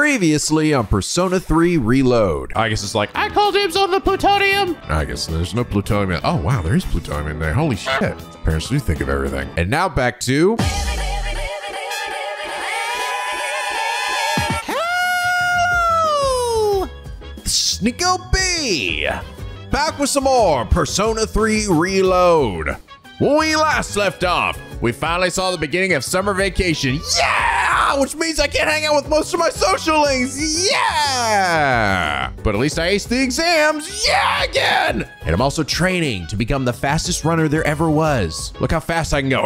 Previously on Persona 3 Reload. I guess it's like, I called dibs on the plutonium. I guess there's no plutonium. Oh, wow, there is plutonium in there. Holy shit. Parents do think of everything. And now back to. Hello! B! Back with some more Persona 3 Reload. When we last left off, we finally saw the beginning of summer vacation. Yeah! Which means I can't hang out with most of my social links. Yeah! But at least I aced the exams. Yeah, again! And I'm also training to become the fastest runner there ever was. Look how fast I can go.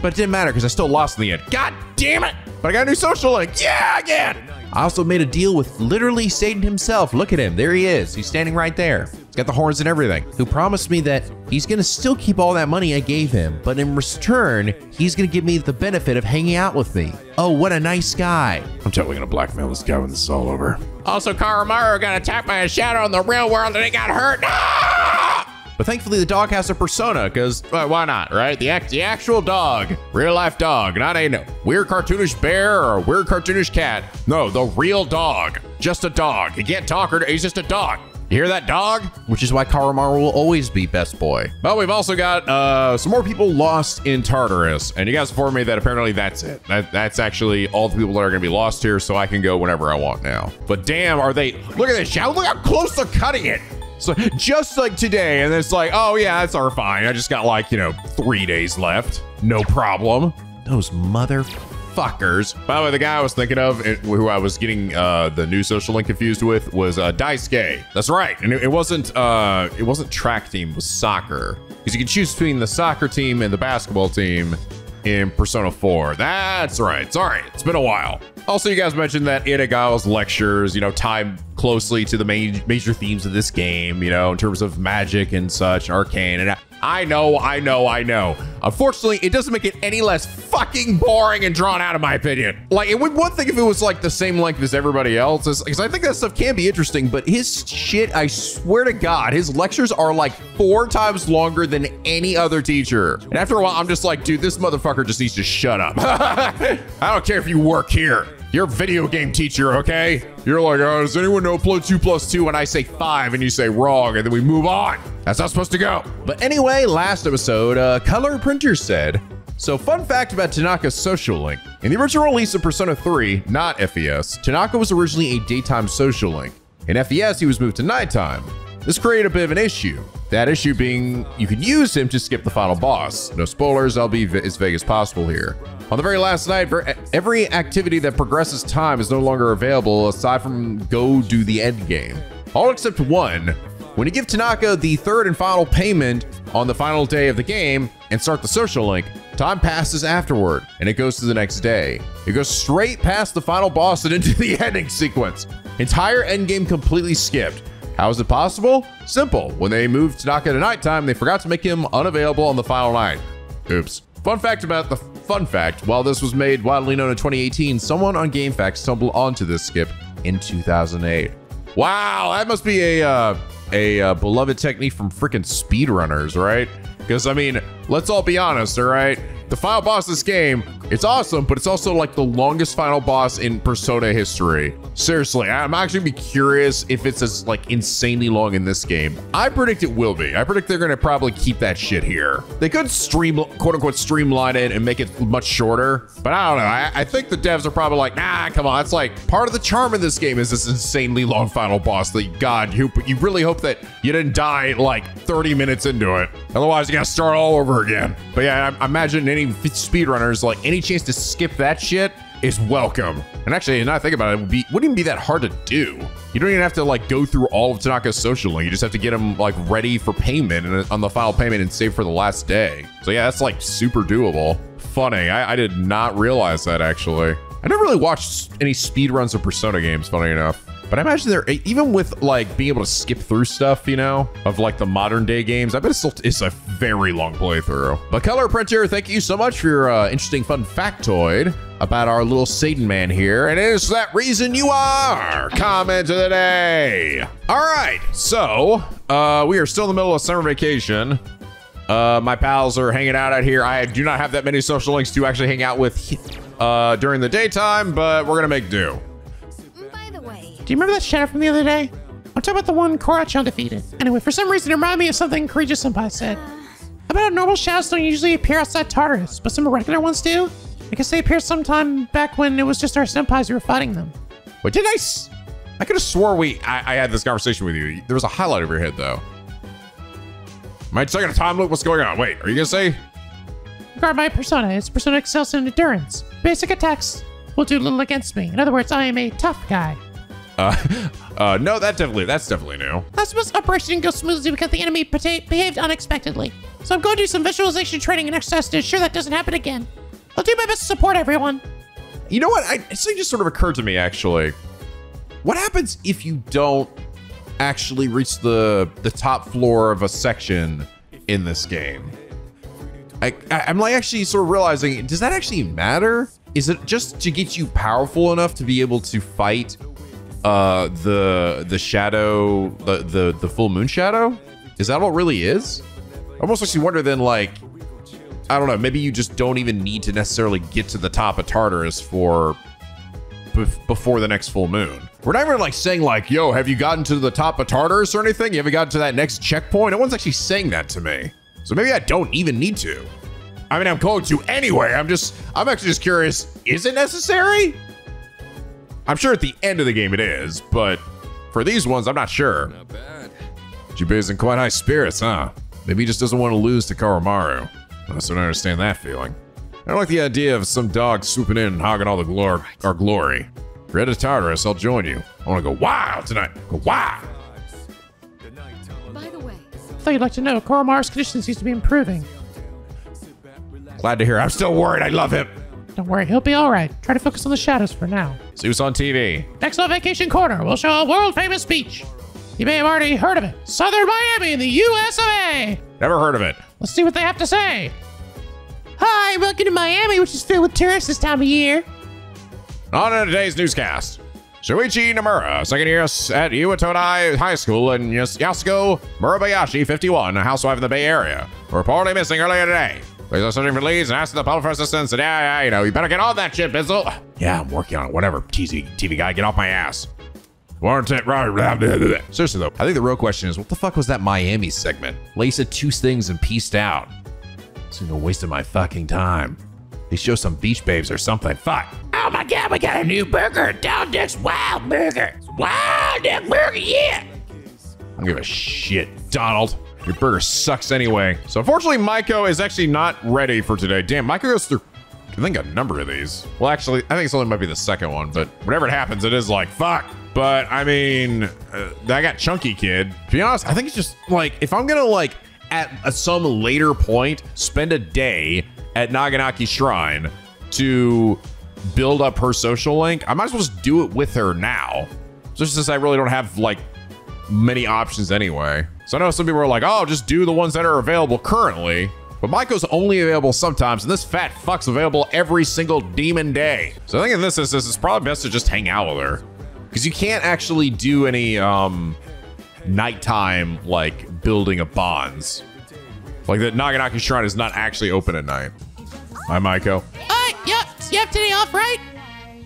But it didn't matter because I still lost in the end. God damn it! But I got a new social link. Yeah, again! I also made a deal with literally Satan himself. Look at him. There he is. He's standing right there. He's got the horns and everything. Who promised me that he's going to still keep all that money I gave him, but in return, he's going to give me the benefit of hanging out with me. Oh, what a nice guy. I'm totally gonna blackmail this guy when this is all over. Also, Koromaru got attacked by a shadow in the real world and he got hurt. Ah! But thankfully, the dog has a persona because why not, right? The, act, the actual dog, real life dog, not a weird cartoonish bear or weird cartoonish cat. No, the real dog. Just a dog. He can't talk or he's just a dog. You hear that dog? which is why Koromaru will always be best boy. But we've also got uh, some more people lost in Tartarus, and you guys informed me that apparently that's it. That, that's actually all the people that are going to be lost here, so I can go whenever I want now. But damn, are they? Look at this! Look how close they're cutting it. So just like today, and it's like, oh yeah, that's our fine. I just got like you know three days left, no problem. Those motherfuckers. By the way, the guy I was thinking of, who I was getting uh, the new social link confused with, was uh, Daisuke. That's right, and it, it wasn't uh, it wasn't track team, it was soccer. Because you can choose between the soccer team and the basketball team in Persona 4. That's right. Sorry, it's been a while. Also, you guys mentioned that Edogawa's lectures, you know, tie closely to the main major themes of this game, you know, in terms of magic and such, arcane. And I, know, I know, I know. Unfortunately, it doesn't make it any less fucking boring and drawn out, in my opinion. Like, it would one thing if it was like the same length as everybody else's, because I think that stuff can be interesting, but his shit, I swear to God, his lectures are like four times longer than any other teacher. And after a while, I'm just like, dude, this motherfucker just needs to shut up. I don't care if you work here. You're video game teacher, okay? You're like, oh, does anyone know two plus two? And I say five, and you say wrong, and then we move on. That's not supposed to go. But anyway, last episode, uh, Color Printer said. So, fun fact about Tanaka's social link. In the original release of Persona 3, not FES, Tanaka was originally a daytime social link. In FES, he was moved to nighttime. This created a bit of an issue. That issue being you can use him to skip the final boss. No spoilers, I'll be as vague as possible here. On the very last night, ver- every activity that progresses time is no longer available aside from go do the end game. All except one. When you give Tanaka the third and final payment on the final day of the game and start the social link, time passes afterward and it goes to the next day. It goes straight past the final boss and into the ending sequence. Entire endgame completely skipped. How is it possible? Simple. When they moved Tanaka to nighttime, they forgot to make him unavailable on the final night. Oops. Fun fact about the fun fact while this was made widely known in 2018, someone on GameFAQs stumbled onto this skip in 2008. Wow, that must be a uh, a uh, beloved technique from freaking speedrunners, right? Because I mean, let's all be honest, all right? The final boss of this game, it's awesome, but it's also like the longest final boss in Persona history. Seriously, I'm actually be curious if it's as like insanely long in this game. I predict it will be. I predict they're gonna probably keep that shit here. They could stream, quote unquote, streamline it and make it much shorter, but I don't know. I, I think the devs are probably like, nah, come on. That's like part of the charm in this game is this insanely long final boss. That God, you you really hope that you didn't die like 30 minutes into it. Otherwise, you gotta start all over again. But yeah, I, I imagine any speedrunners like any chance to skip that shit is welcome. And actually, now I think about it, it would be wouldn't even be that hard to do. You don't even have to like go through all of Tanaka's social link. You just have to get him like ready for payment and uh, on the final payment and save for the last day. So yeah, that's like super doable. Funny, I, I did not realize that actually. I never really watched any speedruns of Persona games, funny enough. But I imagine there, even with like being able to skip through stuff, you know, of like the modern day games, I bet it's still it's a very long playthrough. But Color Printer, thank you so much for your uh, interesting fun factoid about our little Satan man here, and it's that reason you are comment of the day. All right, so uh, we are still in the middle of summer vacation. Uh, my pals are hanging out out here. I do not have that many social links to actually hang out with uh, during the daytime, but we're gonna make do. Do you remember that shadow from the other day? I'm talking about the one Koro-chan defeated. Anyway, for some reason, it reminded me of something Courageous Senpai said. About how normal shadows don't usually appear outside Tartarus, but some regular ones do. I guess they appeared sometime back when it was just our senpais who were fighting them. Wait, did I? S- I could have swore we I, I had this conversation with you. There was a highlight of your head though. Am I taking a time loop? What's going on? Wait, are you gonna say? Regard my persona. Its persona excels in endurance. Basic attacks will do little against me. In other words, I am a tough guy. Uh, uh, no, that definitely that's definitely new. Last month's operation didn't go smoothly because the enemy behaved unexpectedly. So I'm going to do some visualization training and exercise to ensure that doesn't happen again. I'll do my best to support everyone. You know what? I, something just sort of occurred to me actually. What happens if you don't actually reach the the top floor of a section in this game? I, I I'm like actually sort of realizing, does that actually matter? Is it just to get you powerful enough to be able to fight uh the the shadow the the the full moon shadow? Is that what really is? I almost you wonder then like I don't know. Maybe you just don't even need to necessarily get to the top of Tartarus for before the next full moon. We're not even like saying like, "Yo, have you gotten to the top of Tartarus or anything? You haven't gotten to that next checkpoint." No one's actually saying that to me. So maybe I don't even need to. I mean, I'm going to anyway. I'm just, I'm actually just curious. Is it necessary? I'm sure at the end of the game it is, but for these ones, I'm not sure. Not bad. Junpei's in quite high spirits, huh? Maybe he just doesn't want to lose to Koromaru. I just don't understand that feeling. I don't like the idea of some dog swooping in and hogging all the glor- our glory. If you're headed to Tartarus, I'll join you. I want to go wild tonight. Go wild. By the way, I thought you'd like to know Koromaru's condition seems to be improving. Glad to hear. I'm still worried. I love him. Don't worry, he'll be alright. Try to focus on the shadows for now. What's on TV. Next on Vacation Corner, we'll show a world famous beach. You may have already heard of it Southern Miami in the US of A. Never heard of it. Let's see what they have to say. Hi, welcome to Miami, which is filled with tourists this time of year. On to today's newscast. Shuichi Nomura, second year at Iwatodai High School in Yas- Yasuko Murabayashi, 51, a housewife in the Bay Area, reportedly missing earlier today. Police are searching for leads and asking the public for assistance. And yeah, yeah, you know, you better get on that shit, Bizzle. Yeah, I'm working on it. Whatever, TV, TV guy, get off my ass. Warrant right? Seriously though, I think the real question is, what the fuck was that Miami segment? Said two things and pieced out. It's a waste of my fucking time. They show some beach babes or something. Fuck. Oh my god, we got a new burger. Down Dick's Wild Burger. Wild Dick Burger, yeah. I don't give a shit, Donald. Your burger sucks anyway. So unfortunately, Maiko is actually not ready for today. Damn, Maiko goes through, I think, a number of these. Well, actually, I think it's only might be the second one, but whatever it happens, it is like, fuck. But I mean, uh, I got Chunky Kid. To be honest, I think it's just like, if I'm gonna like, at a, some later point, spend a day at Naganaki Shrine to build up her social link, I might as well just do it with her now. Just since I really don't have like many options anyway. So I know some people are like, oh, just do the ones that are available currently. But Maiko's only available sometimes, and this fat fuck's available every single demon day. So I think in this instance, it's probably best to just hang out with her. Because you can't actually do any um nighttime like building of bonds. Like the Naganaki Shrine is not actually open at night. Hi, Maiko. Alright, yep, you have today off, right?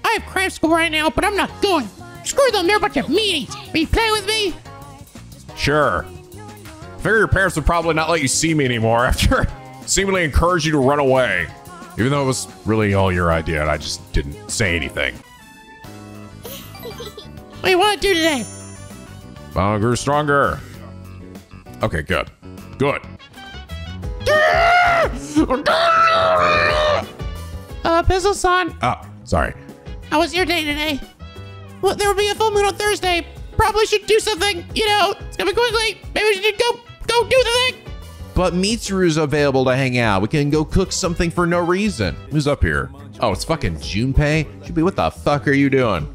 I have cram school right now, but I'm not going. Screw them, they're a bunch of meanies. Will you play with me? Sure. I figure your parents would probably not let you see me anymore after seemingly encouraged you to run away. Even though it was really all your idea and I just didn't say anything. What do you want to do today? I grew stronger. Okay, good. Good. Uh, Bizzle-san, Oh, sorry. how was your day today? Well, there will be a full moon on Thursday. Probably should do something, you know, it's coming quickly. Maybe we should go, go do the thing. But Mitsuru's available to hang out. We can go cook something for no reason. Who's up here? Oh, it's fucking Junpei? Junpei, what the fuck are you doing?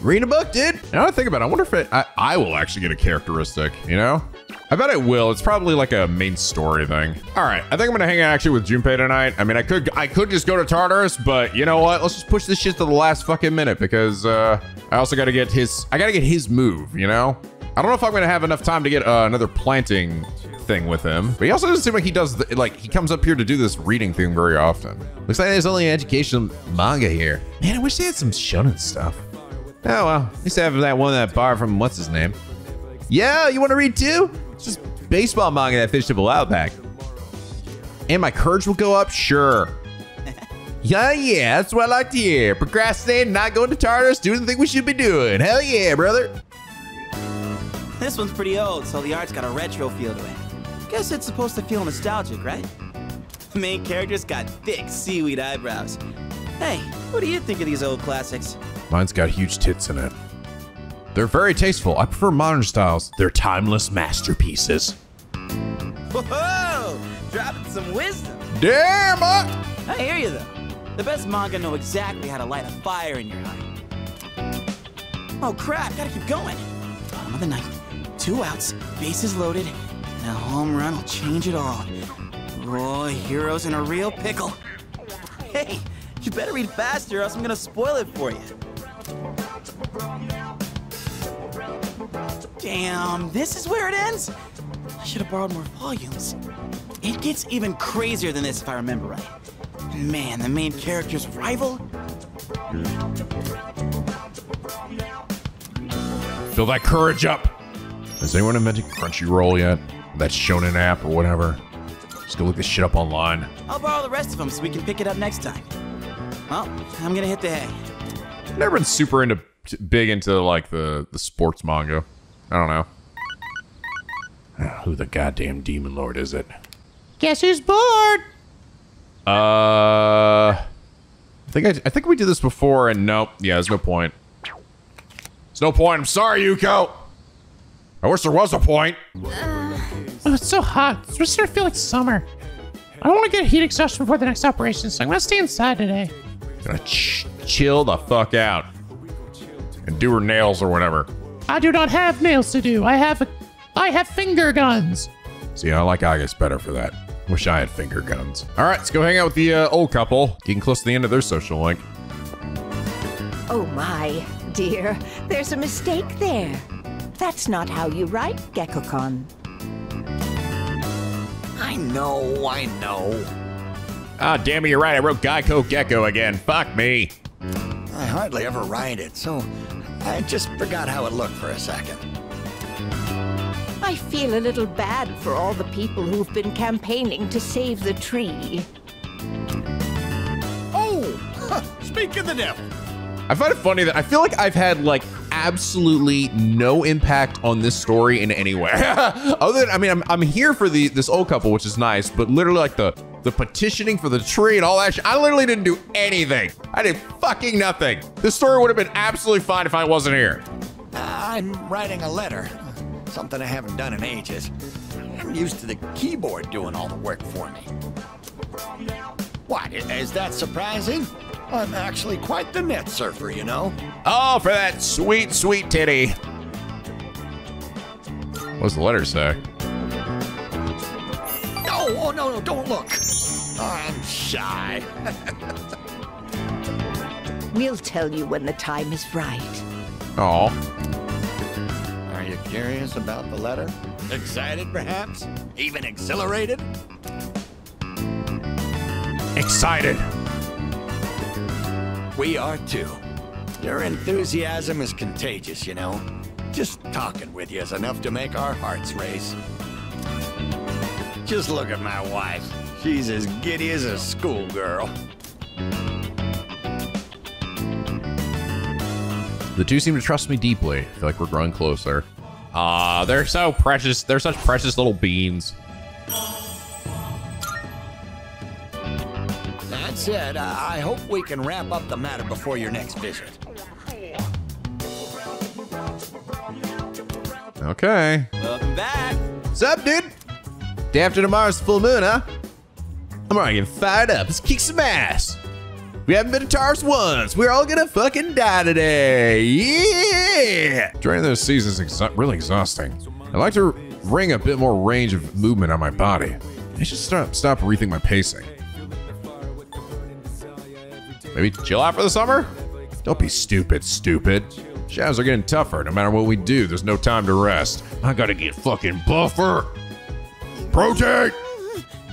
Reading a book, dude. Now I think about it, I wonder if it, I, I will actually get a characteristic, you know? I bet it will. It's probably like a main story thing. All right, I think I'm gonna hang out actually with Junpei tonight. I mean, I could I could just go to Tartarus, but you know what? Let's just push this shit to the last fucking minute because uh, I also got to get his I got to get his move. You know? I don't know if I'm gonna have enough time to get uh, another planting thing with him, but he also doesn't seem like he does the, like he comes up here to do this reading thing very often. Looks like there's only an educational manga here. Man, I wish they had some shonen stuff. Oh well, at least I have that one that bar from what's his name. Yeah, you want to read too? It's just baseball manga that finished up a while back. And my courage will go up? Sure. yeah, yeah, that's what I like to hear. Procrastinating, not going to Tartarus, doing the thing we should be doing. Hell yeah, brother. This one's pretty old, so the art's got a retro feel to it. Guess it's supposed to feel nostalgic, right? The main character's got thick seaweed eyebrows. Hey, what do you think of these old classics? Mine's got huge tits in it. They're very tasteful. I prefer modern styles. They're timeless masterpieces. Whoa! Dropping some wisdom. Damn! I I hear you though. The best manga know exactly how to light a fire in your eye. Oh crap, gotta keep going. Bottom of the ninth. Two outs, bases loaded, and a home run will change it all. Boy, heroes in a real pickle. Hey, you better read faster or else I'm gonna spoil it for you. Damn, this is where it ends? I should have borrowed more volumes. It gets even crazier than this if I remember right. Man, the main character's rival? Fill that courage up. Has anyone invented Crunchyroll yet? That Shonen app or whatever. Just go look this shit up online. I'll borrow the rest of them so we can pick it up next time. Well, I'm gonna hit the hay. I've never been super into big into like the the sports manga. I don't know. Ah, Who the goddamn demon lord is it? Guess who's bored? Uh, I think I, I think we did this before, and nope. Yeah, there's no point. There's no point. I'm sorry, Yuko. I wish there was a point. Oh, it's so hot. It's just starting to feel like summer. I don't want to get heat exhaustion before the next operation, so I'm gonna stay inside today. Gonna ch- chill the fuck out and do her nails or whatever. I do not have nails to do. I have, I have finger guns. See, I like Agus better for that. Wish I had finger guns. All right, let's go hang out with the uh, old couple. Getting close to the end of their social link. Oh my, dear, there's a mistake there. That's not how you write, Gekkoukan. I know, I know. Ah, damn it, you're right. I wrote Geico Gecko again. Fuck me. I hardly ever write it, so I just forgot how it looked for a second. I feel a little bad for all the people who've been campaigning to save the tree. Oh, speak of the devil. I find it funny that I feel like I've had like absolutely no impact on this story in any way. Other than, I mean, I'm, I'm here for the this old couple, which is nice, but literally like the the petitioning for the tree and all that shit, I literally didn't do anything. I did fucking nothing. This story would have been absolutely fine if I wasn't here. Ah, I'm writing a letter. Something I haven't done in ages. I'm used to the keyboard doing all the work for me. What, is that surprising? I'm actually quite the net surfer, you know? Oh, for that sweet, sweet titty. What's the letter say? No, oh, no, no, don't look. I'm shy. We'll tell you when the time is right. Oh, Are you curious about the letter? Excited, perhaps? Even exhilarated? excited. We are too. Your enthusiasm is contagious, you know. Just talking with you is enough to make our hearts race. Just look at my wife. She's as giddy as a schoolgirl. The two seem to trust me deeply. I feel like we're growing closer. Ah, they're so precious. They're such precious little beans. Said, I I hope we can wrap up the matter before your next visit. Okay. Welcome back. What's up, dude? Day after tomorrow's full moon, huh? I'm already getting fired up. Let's kick some ass. We haven't been to Tars once. We're all gonna fucking die today. Yeah! During those seasons, exa- really exhausting. I'd like to bring a bit more range of movement on my body. I should stop stop rethink my pacing. Maybe chill out for the summer? Don't be stupid, stupid. Shadows are getting tougher. No matter what we do, there's no time to rest. I gotta get fucking buffer. Protein!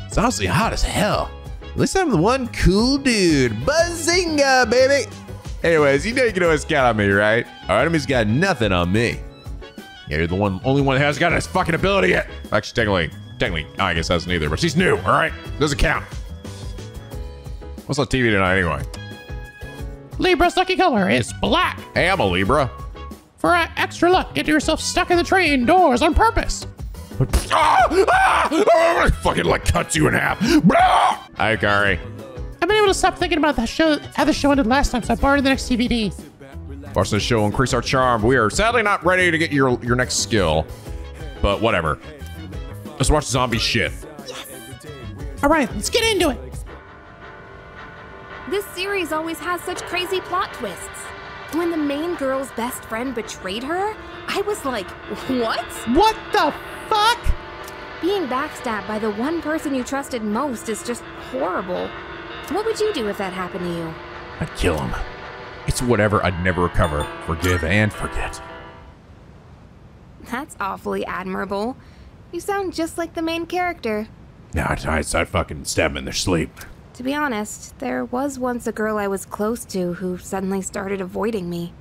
It's honestly hot as hell. At least I'm the one cool dude. Bazinga, baby! Anyways, you know you can always count on me, right? Our enemy's got nothing on me. Yeah, you're the one, only one that has got his fucking ability yet. Actually, technically, technically, I guess that's neither, but she's new, all right? Doesn't count. What's on TV tonight anyway? Libra's lucky color is black. Hey, I'm a Libra. For extra luck, get yourself stuck in the train doors on purpose. Ah! Ah! Ah! fucking like cuts you in half. Hi, Kari. I've been able to stop thinking about the show, how the show ended last time, so I borrowed the next DVD. Watch this show, increase our charm. We are sadly not ready to get your your next skill, but whatever. Let's watch zombie shit. All right, let's get into it. This series always has such crazy plot twists. When the main girl's best friend betrayed her, I was like, what? What the fuck? Being backstabbed by the one person you trusted most is just horrible. What would you do if that happened to you? I'd kill him. It's whatever I'd never recover. Forgive and forget. That's awfully admirable. You sound just like the main character. Now I'd, I'd, I'd fucking stab them in their sleep. To be honest, there was once a girl I was close to who suddenly started avoiding me.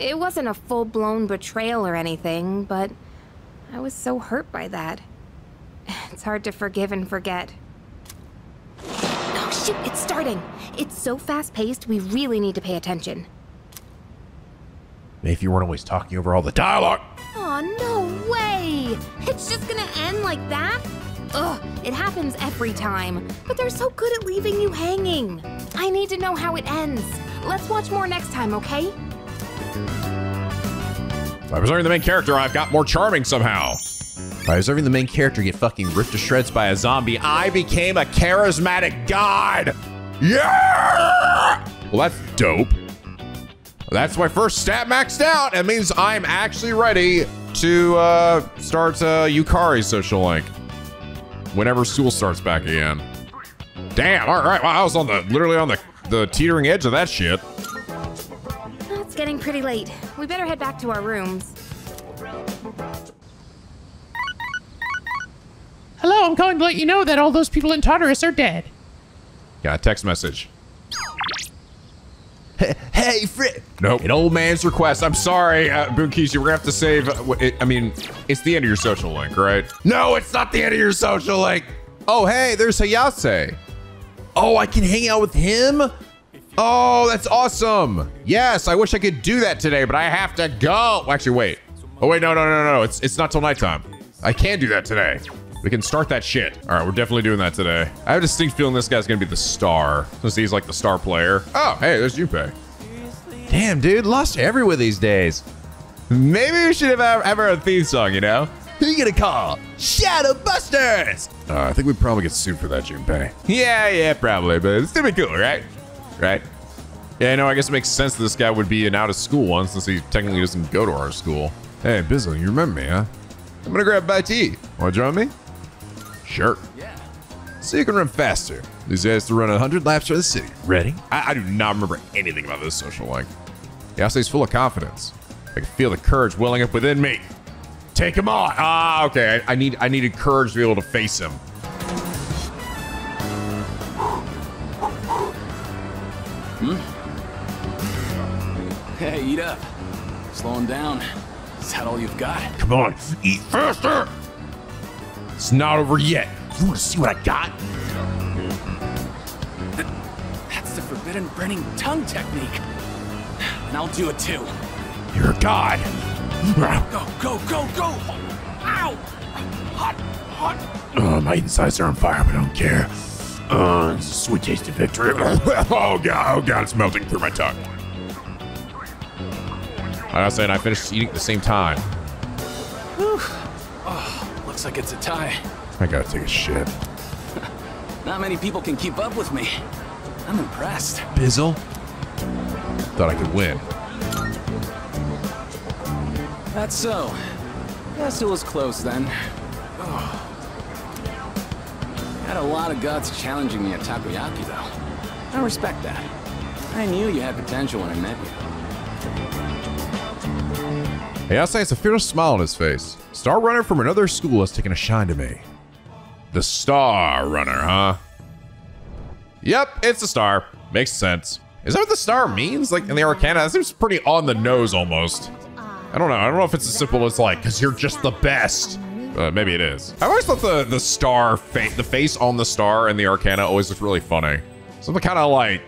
It wasn't a full blown betrayal or anything, but I was so hurt by that. It's hard to forgive and forget. Oh shit, it's starting! It's so fast paced, we really need to pay attention. If you weren't always talking over all the dialogue. Aw, no way! It's just gonna end like that? Ugh, it happens every time. But they're so good at leaving you hanging. I need to know how it ends. Let's watch more next time, okay? By preserving the main character, I've got more charming somehow. By preserving the main character get fucking ripped to shreds by a zombie, I became a charismatic god. Yeah! Well, that's dope. That's my first stat maxed out. It means I'm actually ready to uh, start uh, Yukari social link whenever school starts back again. Damn! All right, well, I was on the literally on the the teetering edge of that shit. It's getting pretty late. We better head back to our rooms. Hello, I'm calling to let you know that all those people in Tartarus are dead. Got a text message. Hey, Frit. Nope. An old man's request. I'm sorry, uh, Boonkeys. You're gonna have to save. Uh, it, I mean, it's the end of your social link, right? No, it's not the end of your social link. Oh, hey, there's Hayase. Oh, I can hang out with him? Oh, that's awesome. Yes, I wish I could do that today, but I have to go. Actually, wait. Oh wait, no, no, no, no. It's it's not till nighttime. I can do that today. We can start that shit. All right, we're definitely doing that today. I have a distinct feeling this guy's gonna be the star, since he's like the star player. Oh, hey, there's Junpei. Damn, dude, lost everywhere these days. Maybe we should have have our theme song, you know? Who you gonna call? Shadow Busters! Uh, I think we'd probably get sued for that, Junpei. Yeah, yeah, probably, but it's still be cool, right? Right? Yeah, no, I guess it makes sense that this guy would be an out of school one since he technically doesn't go to our school. Hey, Bizzle, you remember me, huh? I'm gonna grab a bite to eat. Want to join me? Sure. Yeah. So you can run faster. These guys to run 100 laps around the city. Ready? I, I do not remember anything about this social link. Yase's full of confidence. I can feel the courage welling up within me. Take him on. Ah, okay. I, I need I needed courage to be able to face him. Hmm? Hey, eat up. Slowing down. Is that all you've got? Come on, eat faster. It's not over yet. You want to see what I got? That's the forbidden burning tongue technique. And I'll do it too. You're a god. Go, go, go, go! Ow! Hot, hot. Oh, my insides are on fire, but I don't care. Uh, it's a sweet taste of victory. oh god, oh god, it's melting through my tongue. Like I said, I finished eating at the same time. Looks like it's a tie. I gotta take a shit. Not many people can keep up with me. I'm impressed. Bizzle? Thought I could win. That's so. Guess it was close then. Oh. Had a lot of guts challenging me at Takoyaki, though. I respect that. I knew you had potential when I met you. Hayase has a fierce smile on his face. Star runner from another school has taken a shine to me. The Star Runner, huh? Yep, it's the Star. Makes sense. Is that what the star means? Like in the Arcana, that seems pretty on the nose almost. I don't know. I don't know if it's as simple as like, because you're just the best. Uh, maybe it is. I always thought the the star face, the face on the star in the Arcana always looked really funny. Something kind of like,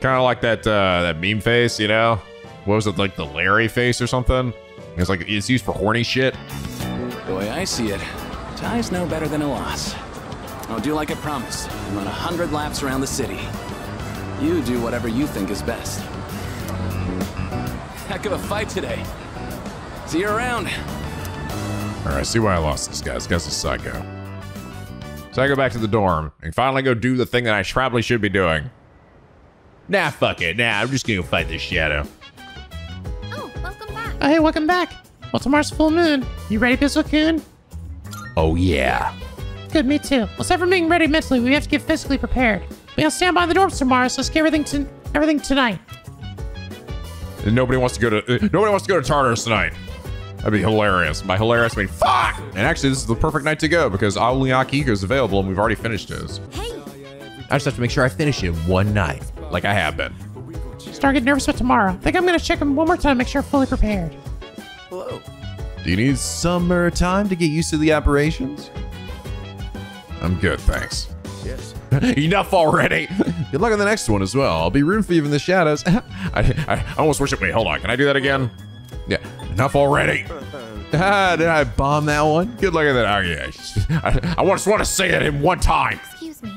kind of like that uh, that meme face, you know? What was it like the Larry face or something? It's like it's used for horny shit. The way I see it, tie's no better than a loss. I'll oh, do like I promised and run a hundred laps around the city. You do whatever you think is best. Heck of a fight today. See you around. All right, see why I lost this guy. This guy's a psycho. So I go back to the dorm and finally go do the thing that I probably should be doing. Nah, fuck it. Nah, I'm just gonna go fight this shadow. Oh, welcome back. Oh, hey, welcome back. Well, tomorrow's full moon. You ready, Bizzle-kun? Oh yeah. Good, me too. Well, aside from being ready mentally, we have to get physically prepared. We gotta stand by the dorms tomorrow, so let's get everything to everything tonight. And nobody wants to go to uh, nobody wants to go to Tartarus tonight. That'd be hilarious. By hilarious, I mean fuck. And actually, this is the perfect night to go because Aoyaki is available and we've already finished his. Hey, I just have to make sure I finish it one night, like I have been. Start getting nervous about tomorrow. I think I'm gonna check him one more time, make sure I'm fully prepared. Hello. Do you need summer time to get used to the operations? I'm good, thanks. Yes. Enough already. Good luck on the next one as well. I'll be rooting for you in the shadows. I, I almost wish it. Wait, hold on. Can I do that again? Yeah. Enough already. ah, did I bomb that one? Good luck at that. Oh yeah. I, I just want to say that in one time. excuse me.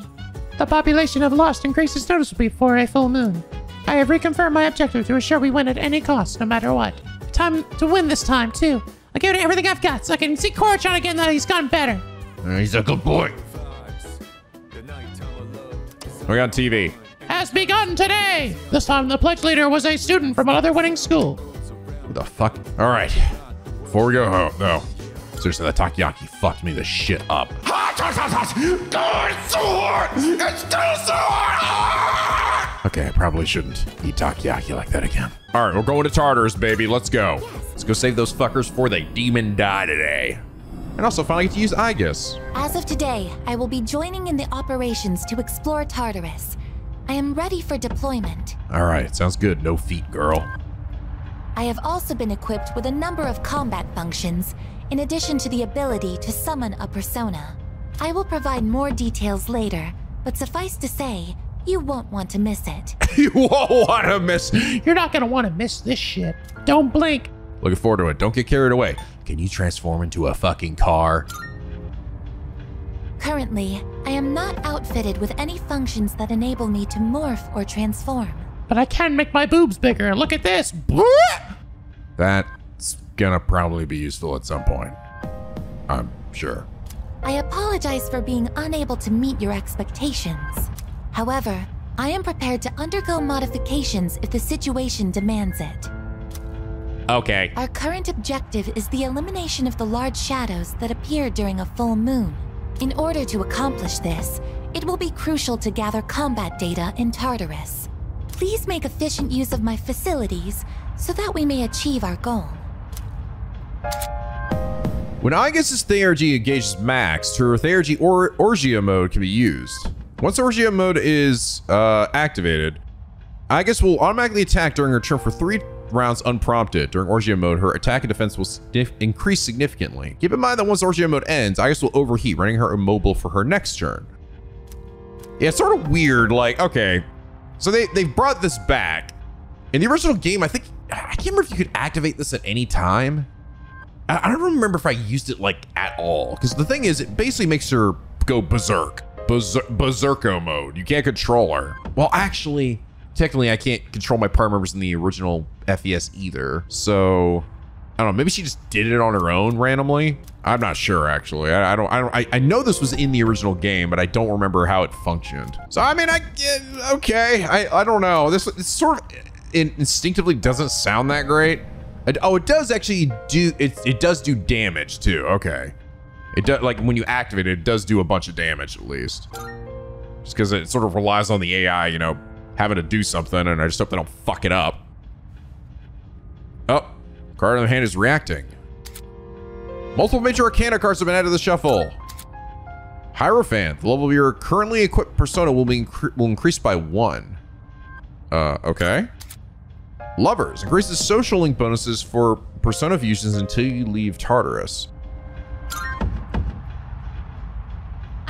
The population of Lost increases noticeably for a full moon. I have reconfirmed my objective to ensure we win at any cost, no matter what. Time to win this time, too. I gave it everything I've got so I can see Koro-chan again that he's gotten better. He's a good boy. We got TV. Has begun today! This time the pledge leader was a student from another winning school. What the fuck? All right. Before we go home, though, seriously, that Takoyaki fucked me the shit up. Okay, I probably shouldn't eat takoyaki like that again. All right, we're going to Tartarus, baby. Let's go. Let's go save those fuckers before they demon die today. And also finally get to use Aigis. As of today, I will be joining in the operations to explore Tartarus. I am ready for deployment. All right, sounds good. No feet, girl. I have also been equipped with a number of combat functions, in addition to the ability to summon a persona. I will provide more details later, but suffice to say, you won't want to miss it. you won't want to miss. You're not gonna want to miss this shit. Don't blink. Looking forward to it. Don't get carried away. Can you transform into a fucking car? Currently, I am not outfitted with any functions that enable me to morph or transform. But I can make my boobs bigger. Look at this. That's gonna probably be useful at some point. I'm sure. I apologize for being unable to meet your expectations. However, I am prepared to undergo modifications if the situation demands it. Okay. Our current objective is the elimination of the large shadows that appear during a full moon. In order to accomplish this, it will be crucial to gather combat data in Tartarus. Please make efficient use of my facilities so that we may achieve our goal. When Aigis' Theurgy engages max, her Theurgy or Orgia mode can be used. Once the Orgia mode is uh, activated, Aigis will automatically attack during her turn for three rounds unprompted. During Orgia mode, her attack and defense will increase significantly. Keep in mind that once Orgia mode ends, Aigis will overheat, rendering her immobile for her next turn. Yeah, it's sort of weird. Like, okay, so they they brought this back. In the original game, I think I can't remember if you could activate this at any time. I, I don't remember if I used it like at all. Because the thing is, it basically makes her go berserk, Berser- berserko mode. You can't control her. Well, actually, technically, I can't control my party members in the original FES either. So I don't know. Maybe she just did it on her own randomly. I'm not sure actually. I, I don't. I don't. I, I know this was in the original game, but I don't remember how it functioned. So I mean, I okay. I I don't know. This it's sort of it instinctively doesn't sound that great. Oh, it does actually do. It it does do damage too. Okay. It does like when you activate it, it does do a bunch of damage at least. Just because it sort of relies on the AI, you know, having to do something, and I just hope they don't fuck it up. Oh, card in the hand is reacting. Multiple major arcana cards have been added to the shuffle. Hierophant, the level of your currently equipped persona will be incre- will increase by one. Uh, okay. Lovers increases social link bonuses for persona fusions until you leave Tartarus.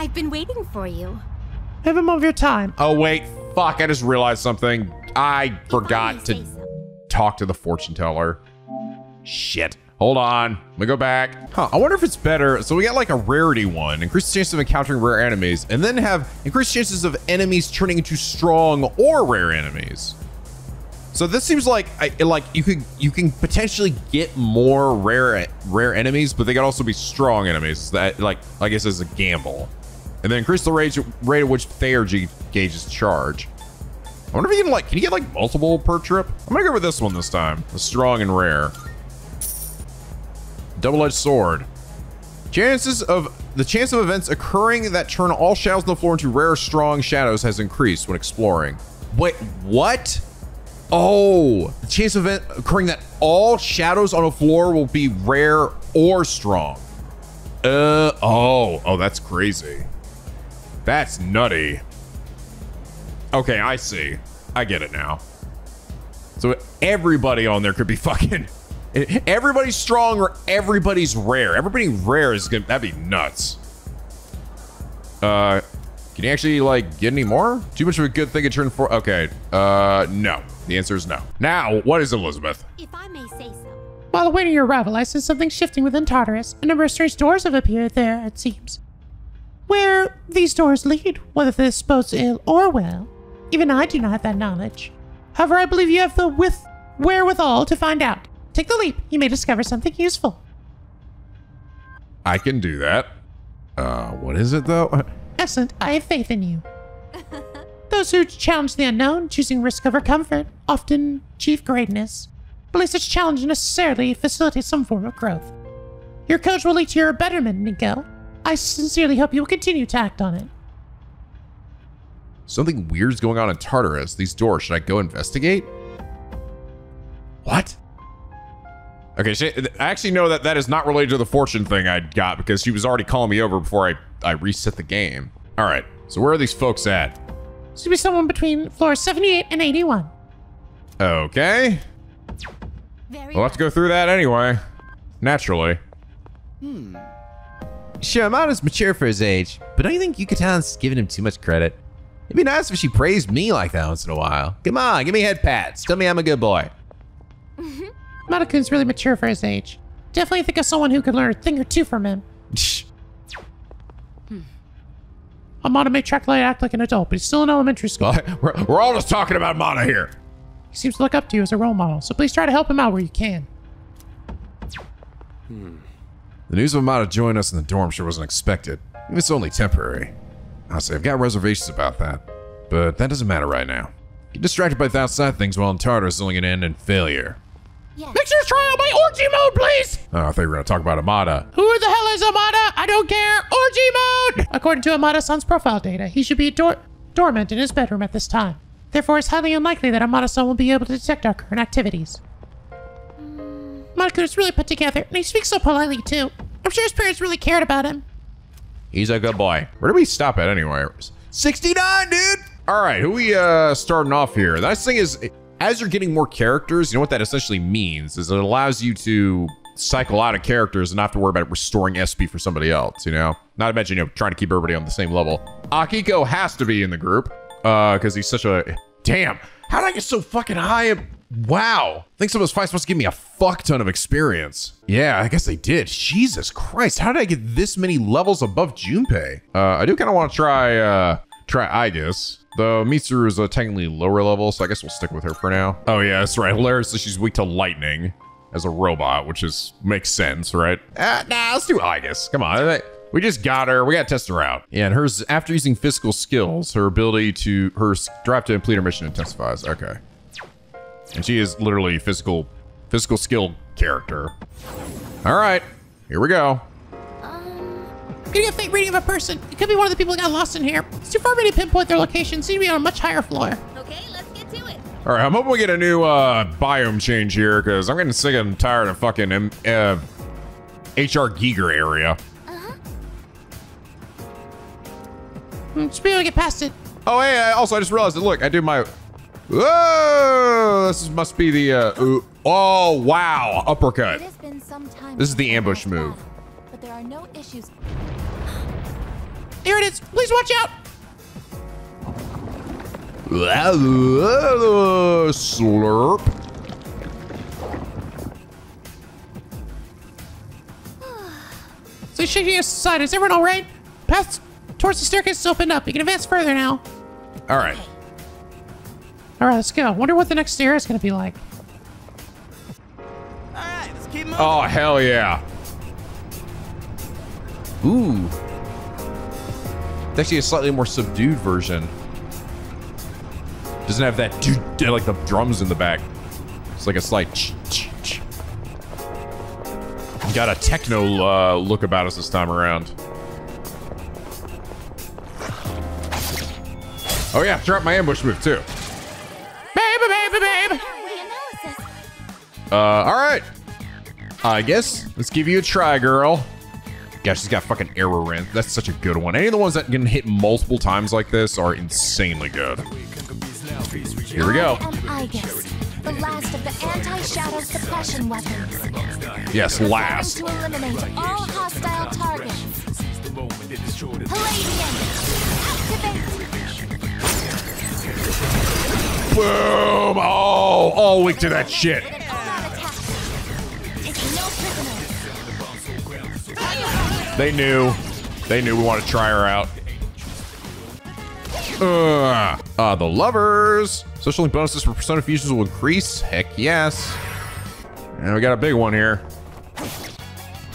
I've been waiting for you. Have a moment of your time. Oh wait, fuck! I just realized something. I forgot to talk to the fortune teller. Shit. Hold on. Let me go back. Huh, I wonder if it's better. So we got like a rarity one, increased chance of encountering rare enemies, and then have increased chances of enemies turning into strong or rare enemies. So this seems like I, like you could you can potentially get more rare rare enemies, but they could also be strong enemies. That like I guess is a gamble. And then increase the rate, rate at which Thayer gauges charge. I wonder if you can like can you get like multiple per trip? I'm gonna go with this one this time. The strong and rare. Double-edged sword. Chances of the chance of events occurring that turn all shadows on the floor into rare, strong shadows has increased when exploring. Wait, what? Oh, the chance of event occurring that all shadows on a floor will be rare or strong. Uh oh, oh, that's crazy. That's nutty. Okay, I see. I get it now. So everybody on there could be fucking Everybody's strong or everybody's rare. Everybody rare is gonna that'd be nuts. Uh can you actually like get any more? Too much of a good thing to turn for okay. Uh no. The answer is no. Now, what is Elizabeth? If I may say so. While awaiting your arrival, I sense something shifting within Tartarus. A number of strange doors have appeared there, it seems. Where these doors lead, whether this bodes ill or well, even I do not have that knowledge. However, I believe you have the with wherewithal to find out. Take the leap. You may discover something useful. I can do that. Uh, what is it though? Excellent. I have faith in you. Those who challenge the unknown, choosing risk over comfort, often achieve greatness. Believe such challenge necessarily facilitates some form of growth. Your coach will lead to your betterment, Nico. I sincerely hope you will continue to act on it. Something weird's going on in Tartarus. These doors. Should I go investigate? What? Okay, she, I actually know that that is not related to the fortune thing I got because she was already calling me over before I, I reset the game. All right, so where are these folks at? Should be someone between floors 78 and 81. Okay. Very we'll have to go through that anyway. Naturally. Hmm. Sure, Amada's mature for his age, but don't you think Yukatan's giving him too much credit? It'd be nice if she praised me like that once in a while. Come on, give me head pats. Tell me I'm a good boy. Matakun's really mature for his age. Definitely think of someone who could learn a thing or two from him. hmm. Amada may track light act like an adult, but he's still in elementary school. we're, we're all just talking about Mata here. He seems to look up to you as a role model, so please try to help him out where you can. Hmm. The news of Amada joining us in the dorm sure wasn't expected. It's only temporary. Honestly, I've got reservations about that, but that doesn't matter right now. Get distracted by the outside things while in Tartarus is only an end in failure. Yes. Make sure to try out my orgy mode, please! Oh, I thought you were going to talk about Amada. Who the hell is Amada? I don't care! Orgy mode! According to Amada-san's profile data, he should be dor dormant in his bedroom at this time. Therefore, it's highly unlikely that Amada-san will be able to detect our current activities. Is really put together, and he speaks so politely, too. I'm sure his parents really cared about him. He's a good boy. Where do we stop at anyway? 69, dude! All right, who we uh starting off here? The nice thing is, as you're getting more characters, you know what that essentially means is it allows you to cycle out of characters and not have to worry about restoring SP for somebody else, you know? Not to mention, you know, trying to keep everybody on the same level. Akiko has to be in the group, uh, because he's such a... Damn, how did I get so fucking high? Wow. I think some of those fights must give me a fuck ton of experience. Yeah, I guess they did. Jesus Christ, how did I get this many levels above Junpei? Uh, I do kind of want to try, uh, try Aigis. Though Mitsuru is a technically lower level, so I guess we'll stick with her for now. Oh yeah, that's right. Hilariously, she's weak to lightning as a robot, which is makes sense, right? Uh, nah, let's do Aigis. Come on. We just got her. We got to test her out. Yeah, and hers, after using physical skills, her ability to, her drive to complete her mission intensifies. Okay. And she is literally physical, physical skill character. All right, here we go. Getting a fake reading of a person. It could be one of the people that got lost in here. It's too far for me to pinpoint their location. Seem to be on a much higher floor. Okay, let's get to it. All right, I'm hoping we get a new uh, biome change here because I'm getting sick and tired of fucking um, uh, HR Giger area. Uh-huh. Hmm, just be able to get past it. Oh, hey, also, I just realized that, look, I do my... Whoa! This must be the. Uh, ooh. oh wow! Uppercut. It has been some time This is the ambush move. back, But there are no issues. Here it is. Please watch out. Slurp. So shaking aside, is everyone all right? Path towards the staircase is opened up. You can advance further now. All right. All right, let's go. Wonder what the next area is going to be like. Oh hell yeah! Ooh. It's actually a slightly more subdued version. Doesn't have that doo- like the drums in the back. It's like a slight. ch- ch- ch. Got a techno uh, look about us this time around. Oh yeah, drop my ambush move too. Uh, all right. I guess let's give you a try, girl. Yeah, she's got fucking Arrow Rain. That's such a good one. Any of the ones that can hit multiple times like this are insanely good. Here we go. I am Aigis, the last of the anti-shadow suppression weapons. Yes, last. To eliminate all hostile targets. Palladion, activate. Boom! Oh, all weak to that shit. They knew. They knew we want to try her out. Uh, uh, the lovers. Social link bonuses for persona fusions will increase. Heck yes. And we got a big one here.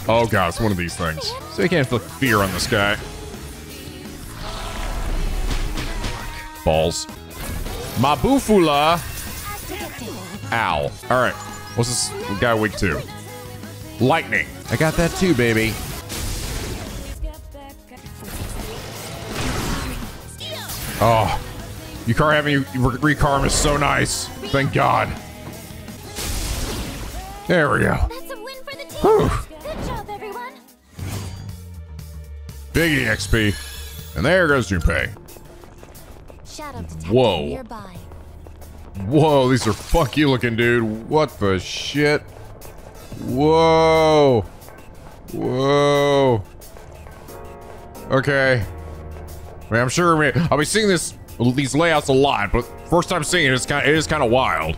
Oh god, it's one of these things. So we can't feel fear on this guy. Balls. Mabufula. Ow. All right. What's this guy weak to? Lightning. I got that too, baby. Oh, Yukari having you re- recarm is so nice. Thank God. There we go. That's a win for the team. Whew. Good job, everyone. Big EXP. And there goes Junpei. Whoa. nearby. Whoa, these are funky looking, dude. What the shit? Whoa. Whoa. Okay. I mean, I'm sure mean, I'll be seeing this these layouts a lot, but first time seeing it, it's kind it is kind of wild.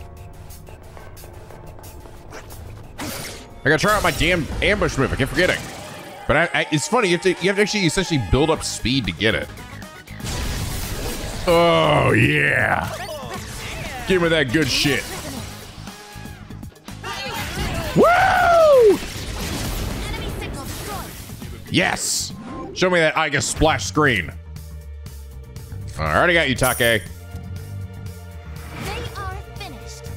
I gotta try out my damn ambush move. I keep forgetting. But I, I, it's funny. You have to you have to actually essentially build up speed to get it. Oh yeah. Give me that good shit. Woo! Yes. Show me that I guess splash screen. I already got you, Take.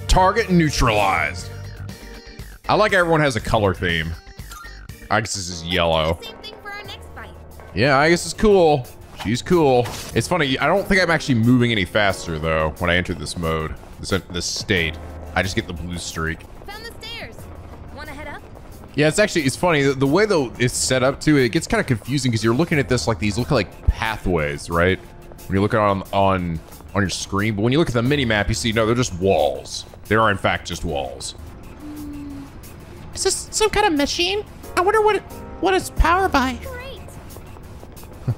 Target neutralized. I like everyone has a color theme. I guess this is yellow. Yeah, I guess it's cool. She's cool. It's funny. I don't think I'm actually moving any faster though when I enter this mode, this this state. I just get the blue streak. Found the stairs. Wanna head up? Yeah, it's actually it's funny the, the way though it's set up too. It gets kind of confusing because you're looking at this like these look like pathways, right? When you look at it on on on your screen, but when you look at the mini map, you see no, they're just walls. They are in fact just walls. Is this some kind of machine? I wonder what it, what it's powered by.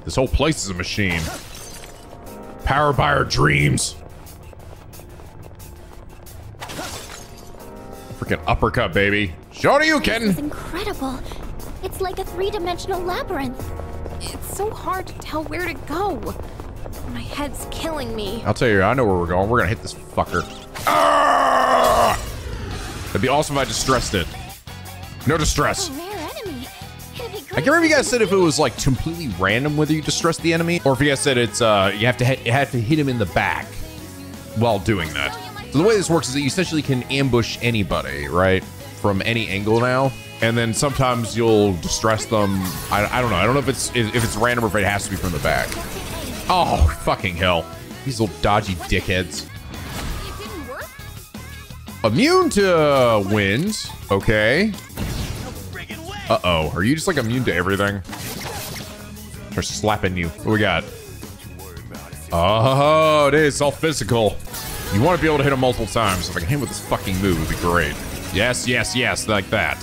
This whole place is a machine. Powered by our dreams. Freaking uppercut, baby. Show to you, This is kitten. incredible. It's like a three-dimensional labyrinth. It's so hard to tell where to go. My head's killing me. I'll tell you, I know where we're going. We're gonna hit this fucker. Ah! It'd be awesome if I distressed it. No distress. I can't remember if you guys said if it was like completely random whether you distress the enemy, Or if you guys said it's uh you have to hit, you have to hit him in the back while doing that. So the way this works is that you essentially can ambush anybody, right? From any angle now. And then sometimes you'll distress them. I, I don't know. I don't know if it's if it's random or if it has to be from the back. Oh fucking hell! These little dodgy dickheads. Immune to wind. Okay. Uh oh. Are you just like immune to everything? They're slapping you. What we got? Oh, it is all physical. You want to be able to hit him multiple times. If I can hit him with this fucking move, it would be great. Yes, yes, yes, like that.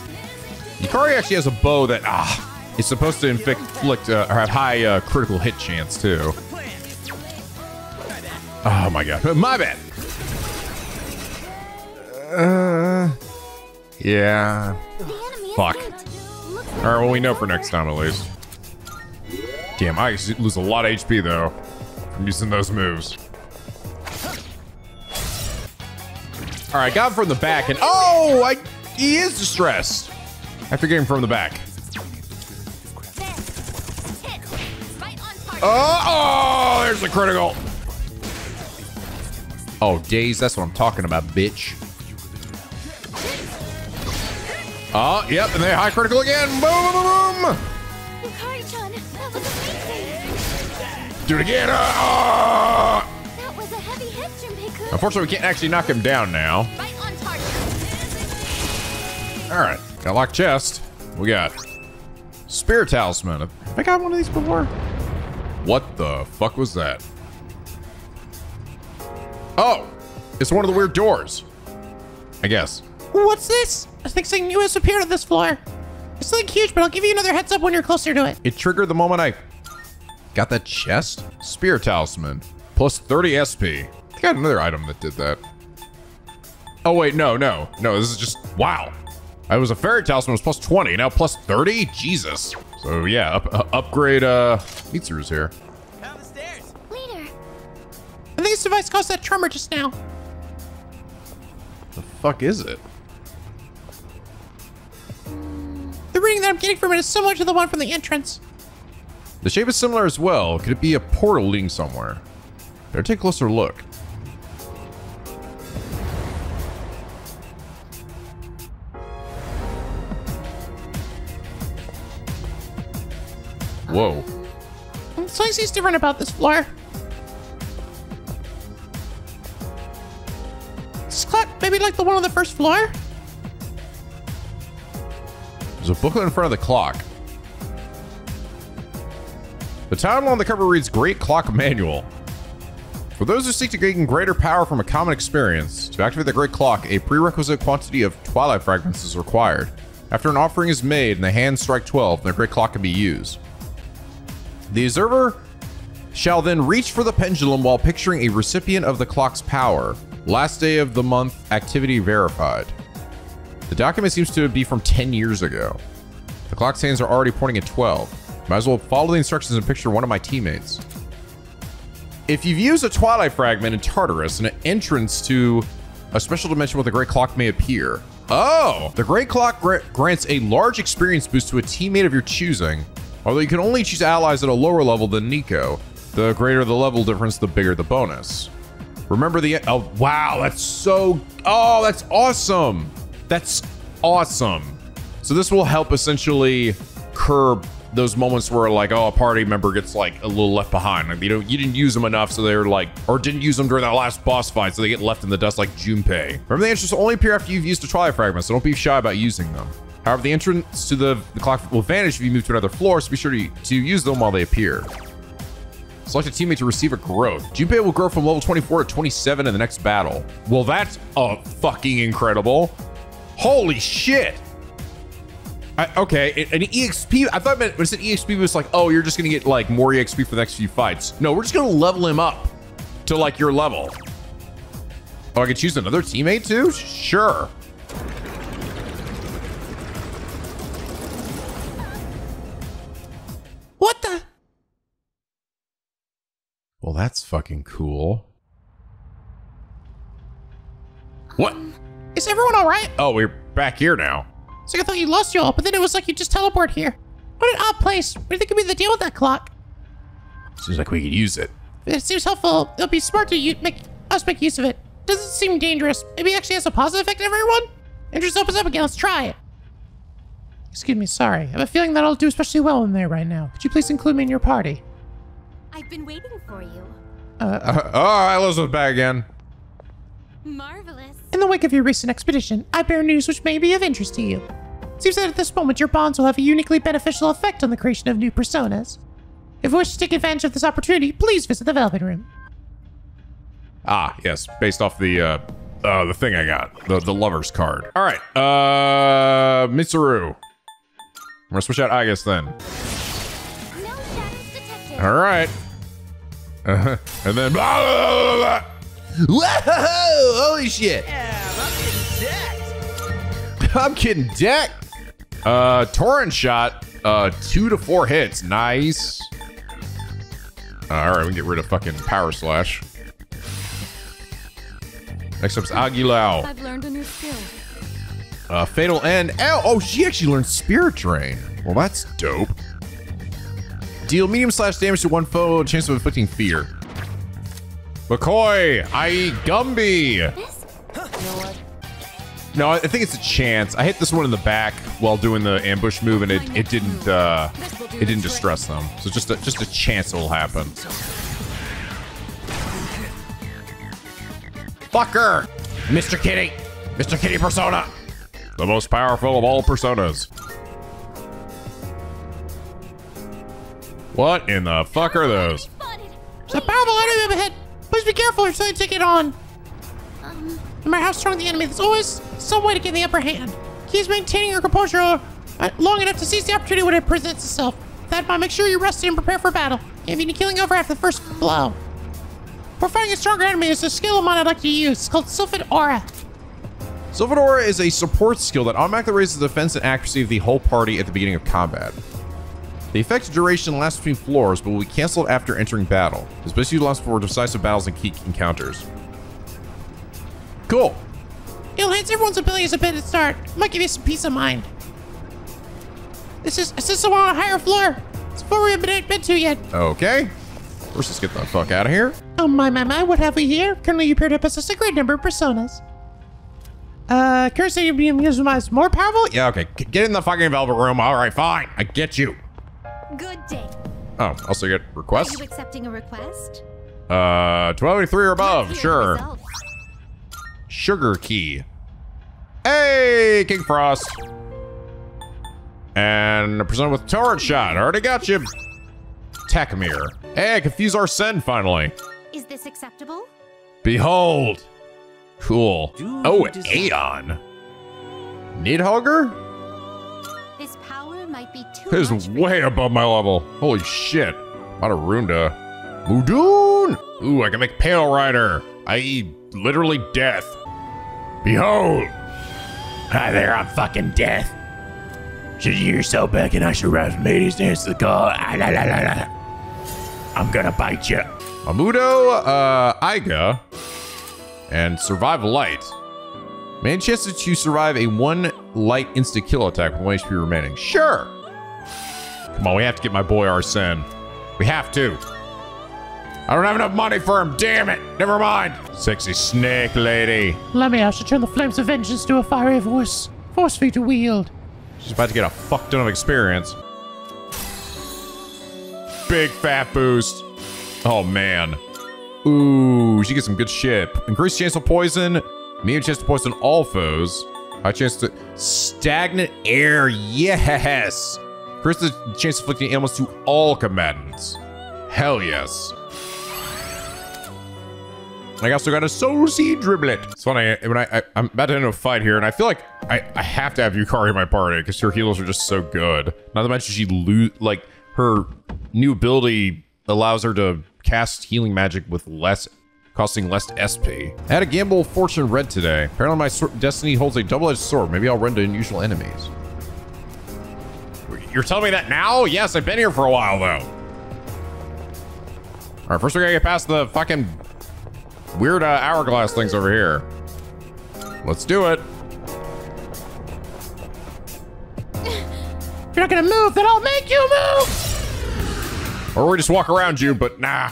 Yukari actually has a bow that, ah, is supposed to inflict, inflict uh, or have high uh, critical hit chance, too. Oh my god. My bad. Uh, yeah. Fuck. Alright, well, we know for next time at least. Damn, I lose a lot of HP though from using those moves. Alright, got him from the back and oh, I, he is distressed. After getting from the back. Oh, oh, there's the critical. Oh, days, that's what I'm talking about, bitch. Oh, yep, and they high critical again. Boom, boom, boom. Do it again. Ah! That was a heavy hit, Junpei-kun. Unfortunately, we can't actually knock him down now. Right on target. All right, got locked chest. We got Spirit Talisman. Have I got one of these before? What the fuck was that? Oh, it's one of the weird doors. I guess. What's this? I think something new has appeared on this floor. It's something huge, but I'll give you another heads up when you're closer to it. It triggered the moment I got that chest. Spirit Talisman. Plus 30 SP. I got another item that did that. Oh, wait, no, no. No, this is just, wow. I was a fairy talisman was plus 20, now plus 30? Jesus. So yeah, up, uh, upgrade uh Mitsuru's here. Think this device caused that tremor just now. The fuck is it? The reading that I'm getting from it is similar to the one from the entrance. The shape is similar as well. Could it be a portal leading somewhere? Better take a closer look. Whoa. Something seems different about this floor. This clock maybe like the one on the first floor? There's a booklet in front of the clock. The title on the cover reads Great Clock Manual. For those who seek to gain greater power from a common experience, to activate the Great Clock, a prerequisite quantity of Twilight Fragments is required. After an offering is made and the hands strike 12, the Great Clock can be used. The observer shall then reach for the pendulum while picturing a recipient of the clock's power. Last day of the month, activity verified. The document seems to be from 10 years ago. The clock's hands are already pointing at 12. Might as well follow the instructions and picture one of my teammates. If you've used a Twilight Fragment in Tartarus, an entrance to a special dimension with a Great Clock may appear. Oh! The Great Clock gra- grants a large experience boost to a teammate of your choosing, although you can only choose allies at a lower level than Nico. The greater the level difference, the bigger the bonus. Remember the... Oh, wow, that's so... Oh, that's awesome! That's awesome. So this will help essentially curb those moments where like, oh, a party member gets like a little left behind. Like, you know, you didn't use them enough, so they're like, or didn't use them during that last boss fight, so they get left in the dust like Junpei. Remember, the entrance will only appear after you've used a Twilight Fragment, so don't be shy about using them. However, the entrance to the, the clock will vanish if you move to another floor, so be sure to, to use them while they appear. Select a teammate to receive a growth. Junpei will grow from level 24 to 27 in the next battle. Well, that's uh, fucking incredible. Holy shit. I, okay, an EXP. I thought it said EXP it was like, oh, you're just gonna get like more EXP for the next few fights. No, we're just gonna level him up to like your level. Oh, I could choose another teammate too? Sure. What the? Well, that's fucking cool. What? Is everyone alright? Oh, we're back here now. It's like I thought you lost y'all, but then it was like you just teleport here. What an odd place. What do you think could be the deal with that clock? Seems like we could use it. If it seems helpful. It'll be smart to make us make use of it. Doesn't seem dangerous. Maybe it actually has a positive effect on everyone? Interest opens up again. Let's try it. Excuse me, sorry. I have a feeling that I'll do especially well in there right now. Could you please include me in your party? I've been waiting for you. Uh, oh, Elizabeth back again. Marvelous. In the wake of your recent expedition, I bear news which may be of interest to you. Seems that at this moment your bonds will have a uniquely beneficial effect on the creation of new personas. If you wish to take advantage of this opportunity, please visit the Velvet Room. Ah, yes, based off the uh, uh the thing I got, the the lover's card. All right, uh, Mitsuru. I'm gonna switch out Aigis then. All right. Uh, and then blah, blah, blah, blah. Whoa! Holy shit! Yeah, I'm getting decked. I'm getting decked. Uh, torrent shot. Uh, two to four hits. Nice. Uh, all right, we can get rid of fucking power slash. Next up's Agilao. I've learned a new skill. Uh, fatal end. Oh, oh, she actually learned spirit drain. Well, that's dope. Deal medium slash damage to one foe. Chance of inflicting fear. McCoy, i.e. Gumby. No, I think it's a chance. I hit this one in the back while doing the ambush move, and it, it didn't uh, it didn't distress them. So just a, just a chance it will happen. Fucker, Mr. Kitty, Mr. Kitty Persona, the most powerful of all personas. What in the fuck are those? There's a powerful enemy up ahead. Please be careful if something take it on. No matter how strong the enemy, there's always some way to get the upper hand. Key is maintaining your composure uh, long enough to seize the opportunity when it presents itself. That by make sure you're rested and prepare for battle. Aiming to killing over after the first blow. For fighting a stronger enemy is a skill of mine I'd like to use. It's called Sylphid Aura. Sylphid Aura is a support skill that automatically raises the defense and accuracy of the whole party at the beginning of combat. The effects duration lasts between floors, but will be cancelled after entering battle. It's best utilized for decisive battles and key encounters. Cool. It'll enhance everyone's abilities a bit at start. Might give you some peace of mind. This is the one on a higher floor? It's a floor we haven't been to yet. Okay. Let's just get the fuck out of here. Oh my my my, what have we here? Currently you paired up as a great number of personas. Uh, currently you're being used as more powerful? Yeah, okay. Get in the fucking velvet room. All right, fine. I get you. Good day. Oh, also get requests? Are you accepting a request? Uh, 1283 or above. Let's hear the Sure. results. Sugar key. Hey, King Frost. And a persona with torrent shot. Already got you. Takemir. Hey, confuse our send finally. Is this acceptable? Behold. Cool. Oh, Aeon. Nidhogger? This power might be too This much. is way above my level. Holy shit. Madarunda. Mudoon! Ooh, I can make Pale Rider, i.e., literally death. Behold! Hi there, I'm fucking death. Should you yourself back and I should rise mateys dance to the call? Ah, la, la, la, la. I'm gonna bite you. Amudo, uh, Iga, and Survive Light. Man chances to survive a one light insta kill attack with one HP remaining. Sure. Come on, we have to get my boy Arsene. We have to. I don't have enough money for him, damn it. Never mind. Sexy snake lady. Let me, I should turn the flames of vengeance to a fiery voice. Force for you to wield. She's about to get a fuck ton of experience. Big fat boost. Oh man. Ooh, she gets some good shit. Increased chance of poison. Medium chance to poison all foes. High chance to stagnant air. Yes. Increase the chance of inflicting ailments to all combatants. Hell yes. I also got a soul seed driblet. It's funny when I, I I'm about to end a fight here, and I feel like I, I have to have Yukari in my party because her healers are just so good. Not to mention she lose like her new ability allows her to cast healing magic with less costing less SP. I had a gamble of fortune red today. Apparently my destiny holds a double-edged sword. Maybe I'll run to unusual enemies. You're telling me that now? Yes, I've been here for a while though. All right, first we gotta get past the fucking weird uh, hourglass things over here. Let's do it. If you're not gonna move, then I'll make you move! Or we just walk around you, but nah.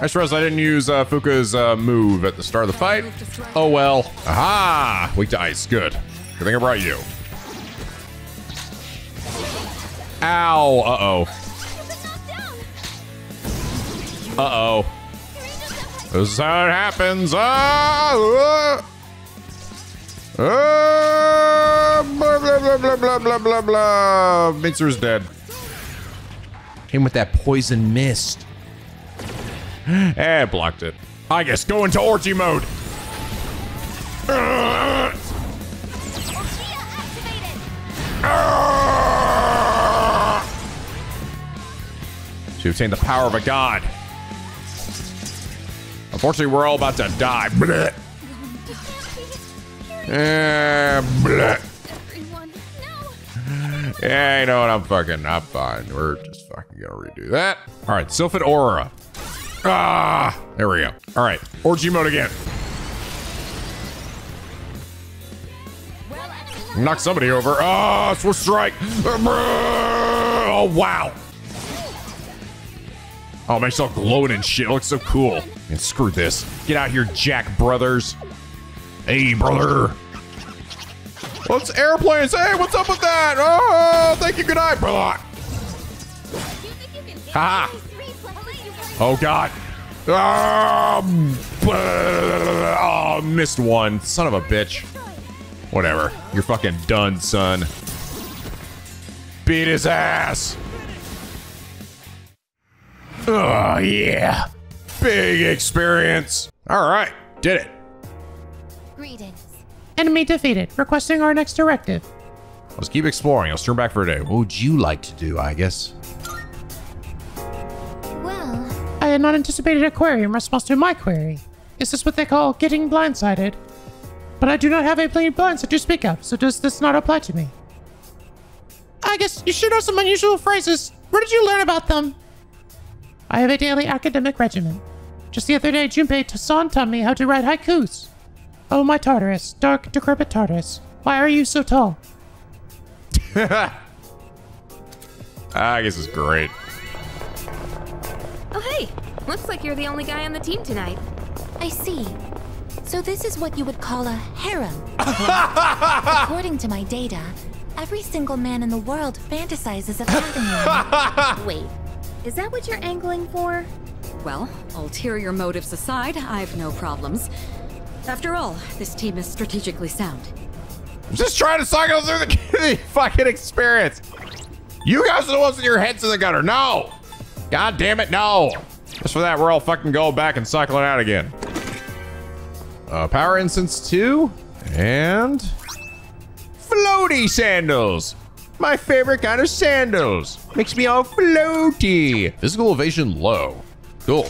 I suppose I didn't use uh, Fuuka's uh, move at the start of the fight. Oh well. Aha! Weak to ice. Good. Good thing I brought you. Ow! Uh-oh. Uh-oh. This is how it happens. Ah! Uh. Blah, blah, blah, blah, blah, blah, blah, blah. Mixer's dead. Him with that poison mist. And blocked it. I guess go into Orgia mode. She obtained the power of a god. Unfortunately, we're all about to die. Blech. Eh, blech. Yeah, you know what? I'm fucking, I'm fine. We're just fucking gonna redo that. All right, Sylphid Aura. Ah, there we go. All right, Orgia mode again. Knock somebody over. Ah, oh, Strike. Oh, wow. Oh, all glowing and shit. It looks so cool. And screw this. Get out here, Jack Brothers. Hey, brother. What's airplanes? Hey, what's up with that? Oh, thank you. Good night, brother. Ha! Oh, God. Oh, oh, missed one. Son of a bitch. Whatever. You're fucking done, son. Beat his ass. Oh, yeah. Big experience. All right. Did it. Greetings. Enemy defeated. Requesting our next directive. Let's keep exploring. Let's turn back for a day. What would you like to do, I guess? Well, I had not anticipated a query in response to my query. Is this what they call getting blindsided? But I do not have a plain blindsided to speak of, so does this not apply to me? I guess you should know some unusual phrases. Where did you learn about them? I have a daily academic regimen. Just the other day, Junpei Tassan taught me how to write haikus. Oh, my Tartarus, dark, decrepit Tartarus, why are you so tall? Ah, I guess it's great. Oh, hey! Looks like you're the only guy on the team tonight. I see. So this is what you would call a harem. According to my data, every single man in the world fantasizes of having one. Wait, is that what you're angling for? Well, ulterior motives aside, I've no problems. After all, this team is strategically sound. I'm just trying to cycle through the, the fucking experience. You guys are the ones with your heads in the gutter. No. God damn it, no. Just for that, we're all fucking going back and cycling out again. Uh, power incense 2 and floaty sandals. My favorite kind of sandals. Makes me all floaty. Physical evasion low. Cool.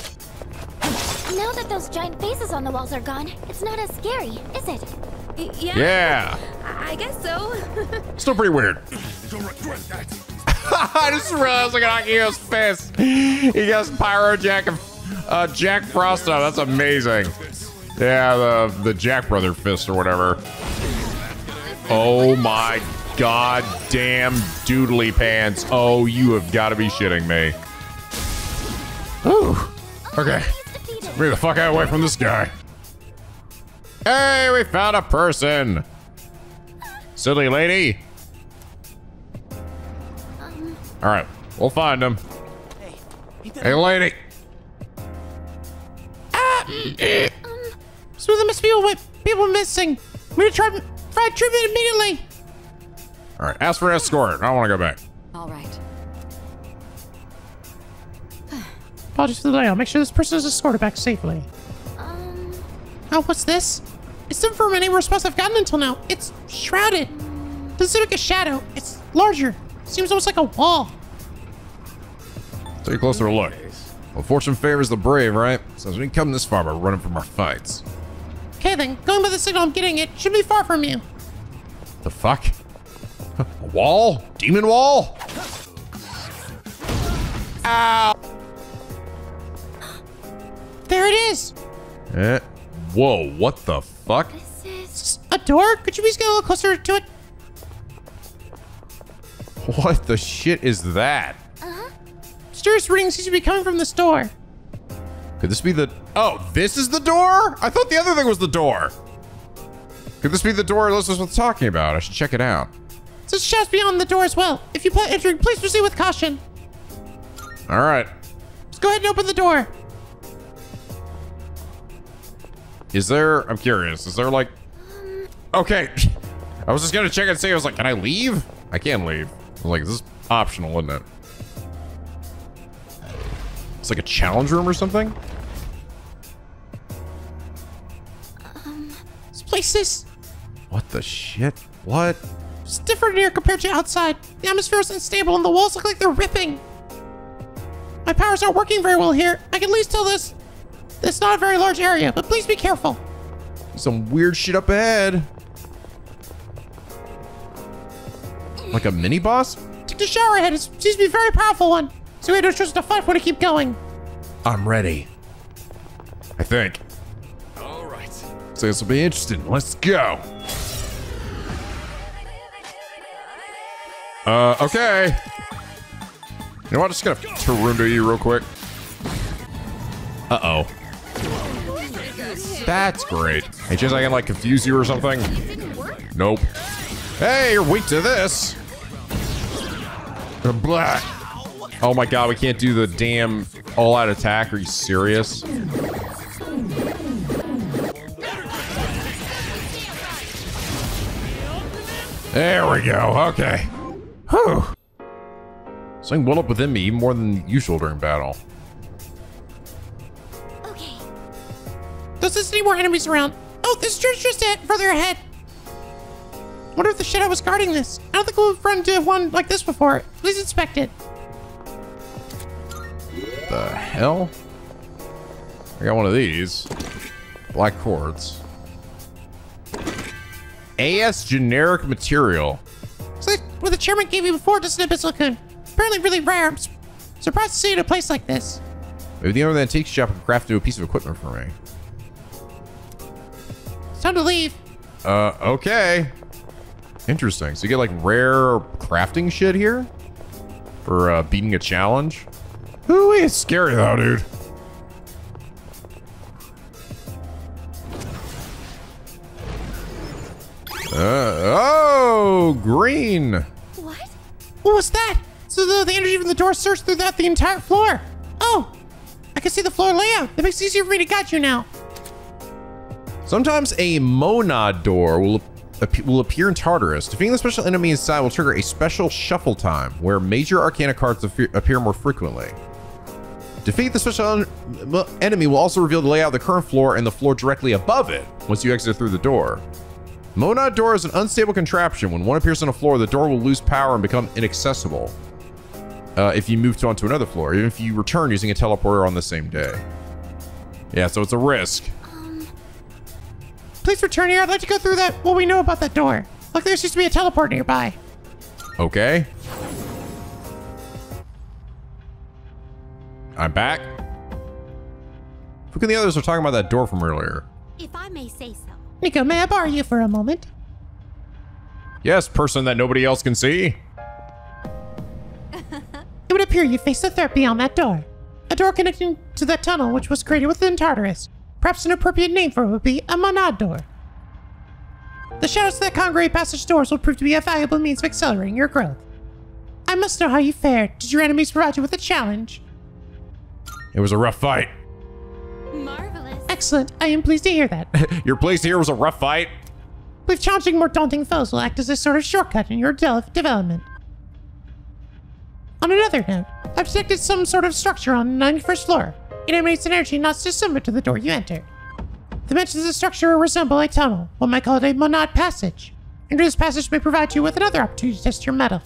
Now that those giant faces on the walls are gone, it's not as scary, is it? yeah. Yeah. I guess so. Still pretty weird. I just realized I got Akio's fist. He goes Pyro Jack uh, Jack Frost up. That's amazing. Yeah, the the Jack Brother fist or whatever. Oh my god damn doodly pants. Oh, you have got to be shitting me. Ooh. Okay. Get the fuck out away from this guy. Hey, we found a person. Silly lady. All right, we'll find him. Hey, lady. So there must be what people missing. We need to try try tribute immediately. All right, ask for an escort. I don't want to go back. All right. Apologies for the delay. I'll make sure this person is escorted back safely. Um, Oh, what's this? It's different from any response I've gotten until now. It's shrouded. Doesn't seem like a shadow. It's larger. Seems almost like a wall. Take a closer look. Well, fortune favors the brave, right? Since we come this far by running from our fights. Okay then, going by the signal I'm getting, it should be far from you. The fuck? A wall? Demon wall? Ow! There it is. Eh. Whoa, what the fuck? It's a door? Could you please get a little closer to it? What the shit is that? Uh-huh. Mysterious readings seems to be coming from this door. Could this be the... Oh, this is the door? I thought the other thing was the door. Could this be the door Elizabeth was talking about? I should check it out. There's shafts beyond the door as well. If you put entering, please proceed with caution. All right. Let's go ahead and open the door. Is there... I'm curious. Is there like... Okay. I was just gonna check and see. I was like, can I leave? I can leave like, this is optional, isn't it? It's like a challenge room or something? Um, this place is... What the shit? What? It's different here compared to outside. The atmosphere is unstable and the walls look like they're ripping. My powers aren't working very well here. I can at least tell this. It's not a very large area, but please be careful. Some weird shit up ahead. Like a mini boss? Take the shower head. It seems to be a very powerful one. So we had no choice to fight for to keep going. I'm ready. I think. All right. So this will be interesting. Let's go. Uh, okay. You know what? I'm just gonna Tarunda you real quick. Uh-oh. That's great. Hey, just I can like confuse you or something? Nope. Hey, you're weak to this. Blah. Oh my god, we can't do the damn all-out attack. Are you serious? There we go. Okay. Whew. Something well up within me even more than usual during battle. Okay. Does this any more enemies around? Oh, this church just ahead, further ahead. Wonder if the shadow was guarding this. I don't think we've run into one like this before. Please inspect it. The hell? I got one of these. Black quartz. AS generic material. It's like what the chairman gave you before, doesn't it, Bizzle-kun? Apparently really rare. I'm surprised to see it in a place like this. Maybe the owner of the antique shop can craft a new piece of equipment for me. It's time to leave. Uh, okay. Interesting. So you get like rare crafting shit here for uh, beating a challenge. Ooh, it's scary though, dude. Uh, oh, green. What What was that? So the, the energy from the door surged through that the entire floor. Oh, I can see the floor layout. That makes it easier for me to guide you now. Sometimes a monad door will, will appear in Tartarus. Defeating the special enemy inside will trigger a special shuffle time, where major arcana cards appear, more frequently. Defeat the special en- enemy will also reveal the layout of the current floor and the floor directly above it once you exit through the door. Monad door is an unstable contraption. When one appears on a floor, the door will lose power and become inaccessible. Uh, if you move to onto another floor, even if you return using a teleporter on the same day. Yeah, so it's a risk. Please return here. I'd like to go through that. What we know about that door. Look, there seems to be a teleport nearby. Okay. I'm back. Who can the others are talking about that door from earlier? If I may say so. Nico, may I borrow you for a moment? Yes, person that nobody else can see. It would appear you face the threat beyond that door. A door connecting to that tunnel which was created within Tartarus. Perhaps an appropriate name for it would be a monad door. The shadows that congregate past such doors will prove to be a valuable means of accelerating your growth. I must know how you fared. Did your enemies provide you with a challenge? It was a rough fight. Marvelous. Excellent. I am pleased to hear that. Your place here was a rough fight. believe challenging more daunting foes will act as a sort of shortcut in your de- development. On another note, I've detected some sort of structure on the 91st floor. It emanates an energy not dissimilar to the door you entered. The dimensions of the structure resemble a tunnel, one might call it a monad passage. Entering this passage may provide you with another opportunity to test your metal.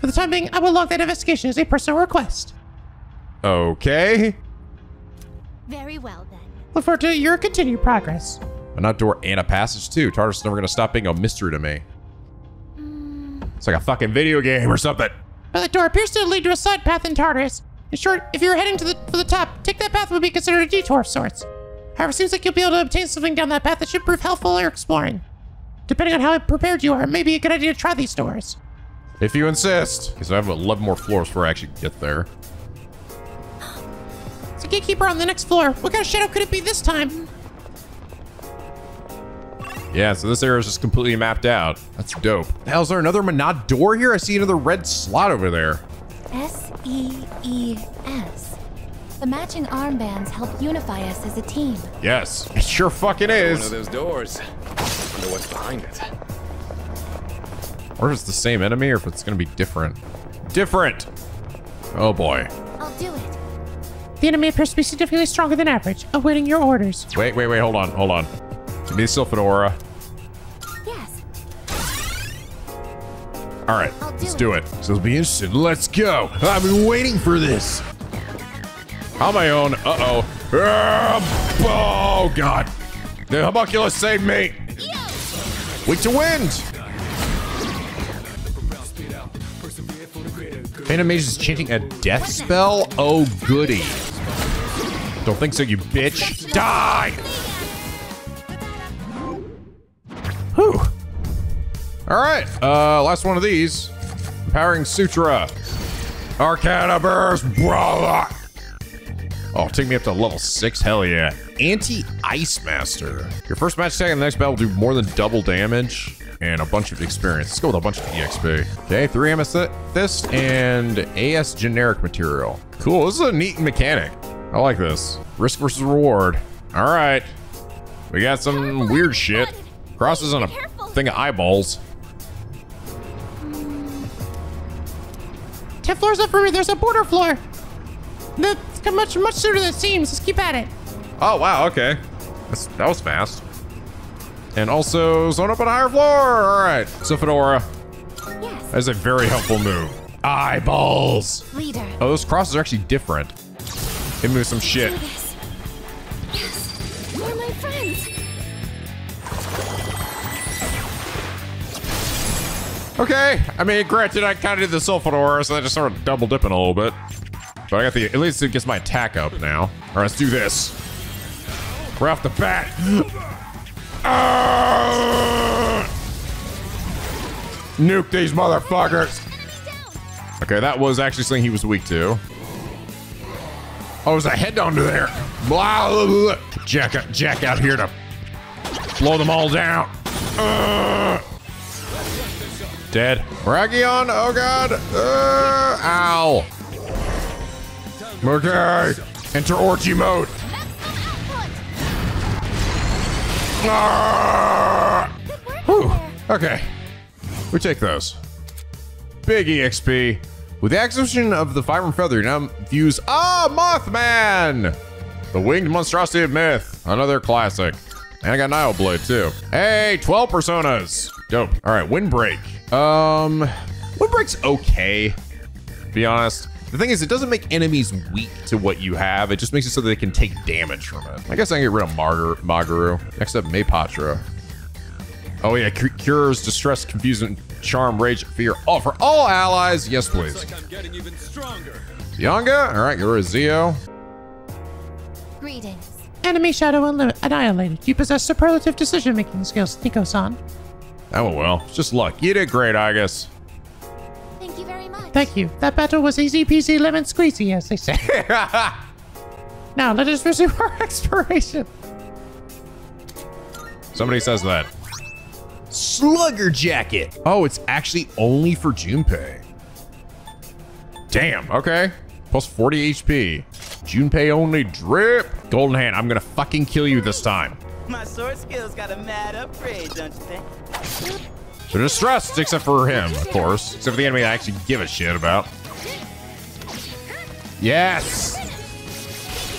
For the time being, I will log that investigation as a personal request. Okay. Very well then. Look forward to your continued progress. An outdoor and a passage too. Tartarus is never gonna stop being a mystery to me. It's like a fucking video game or something. But the door appears to lead to a side path in Tartarus. In short, if you're heading to the for the top, take that path would be considered a detour of sorts. However, it seems like you'll be able to obtain something down that path that should prove helpful or exploring. Depending on how prepared you are, it may be a good idea to try these doors. If you insist. Because I have 11 more floors before I actually get there. It's a gatekeeper on the next floor. What kind of shadow could it be this time? Yeah, so this area is just completely mapped out. That's dope. The hell, is there another Monad door here? I see another red slot over there. S E E S. The matching armbands help unify us as a team. Yes, it sure fucking is. One of those doors. Wonder what's behind it. Or if it's the same enemy or if it's gonna be different. Different! Oh boy. I'll do it. The enemy appears to be significantly stronger than average, awaiting your orders. Wait, wait, wait, hold on, hold on. Give me the Sylphid Aura. All right, let's do it. So be interested. Let's go. I've been waiting for this. On my own. Uh-oh. Um, oh, God. The homunculus saved me. Weak to wind. Phantom Mage is chanting a death spell? Oh, goody. Don't think so, you bitch. Die! All right, uh, last one of these. Powering Sutra. Arcana Burst, brother. Oh, take me up to level six. Hell yeah. Anti-Ice Master. Your first match attack in the next battle will do more than double damage and a bunch of experience. Let's go with a bunch of EXP. Okay, three Amethyst and AS generic material. Cool, this is a neat mechanic. I like this. Risk versus reward. All right. We got some weird shit. Crosses on a thing of eyeballs. Ten floors up for me. There's a border floor. That's much much sooner than it seems. Let's keep at it. Oh, wow, okay. That's, that was fast. And also, zone up on a higher floor. All right, so Fedora. Yes. That's a very helpful move. Eyeballs. Leader. Oh, those crosses are actually different. Hit me with some shit. Okay. I mean, granted, I kind of did the Sylphid Aura, so I just sort of double dipping a little bit. But I got the, at least it gets my attack up now. All right, let's do this. We're off the bat. Ah! Nuke these motherfuckers. Okay, that was actually something he was weak to. Oh, there's a head under there. Blah, blah, blah. Jack, Jack out here to blow them all down. Uh, dead. Brachion, oh god. Uh, ow. Okay. Enter Orgia mode. Ah! Whew. Okay. We take those. Big EXP. With the acquisition of the Fire and Feather, now views Ah Mothman! The Winged Monstrosity of Myth. Another classic. And I got Nile Blade too. Hey, 12 personas. Dope. Alright, Windbreak. Um Windbreak's okay. To be honest. The thing is, it doesn't make enemies weak to what you have. It just makes it so that they can take damage from it. I guess I can get rid of Margar Magaru. Next up, Maypatra. Oh yeah, cu- cures distress, confusion, charm, rage, fear. All for all allies. Yes, please. Yanga. All right, get rid of Zio. Greetings. Enemy shadow unli- annihilated. You possess superlative decision-making skills, Nico-san. That went well. It's just luck. You did great, Aigis. Thank you very much. Thank you. That battle was easy peasy lemon squeezy, as they say. now let us resume our exploration. Somebody says that. Slugger jacket. Oh, it's actually only for Junpei. Damn, okay. Plus 40 HP. Junpei only drip. Golden Hand, I'm gonna fucking kill you this time. My sword skills got a mad upgrade, don't you think? They're distressed, except for him, of course. Except for the enemy I actually give a shit about. Yes!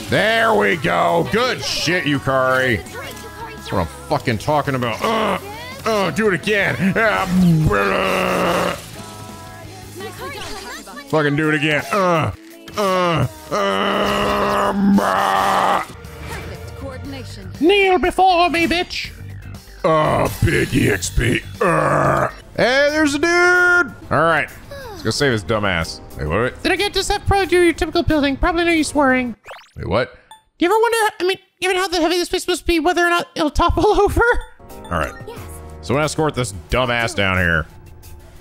There we go. Good shit, Yukari. That's what I'm fucking talking about. Uh, uh, do it again. Uh, fucking do it again. Uh, uh, uh. Coordination. Kneel before me, bitch. Oh, big EXP. Uh. Hey, there's a dude. All right. Let's go save his dumbass. Wait, what? Wait, Did I get just have probably do your typical building? Probably no use worrying. wait what? Do you ever wonder, I mean, given how the heavy this place must be, whether or not it'll topple over? All right. Yes. So I'm gonna escort this dumbass down here.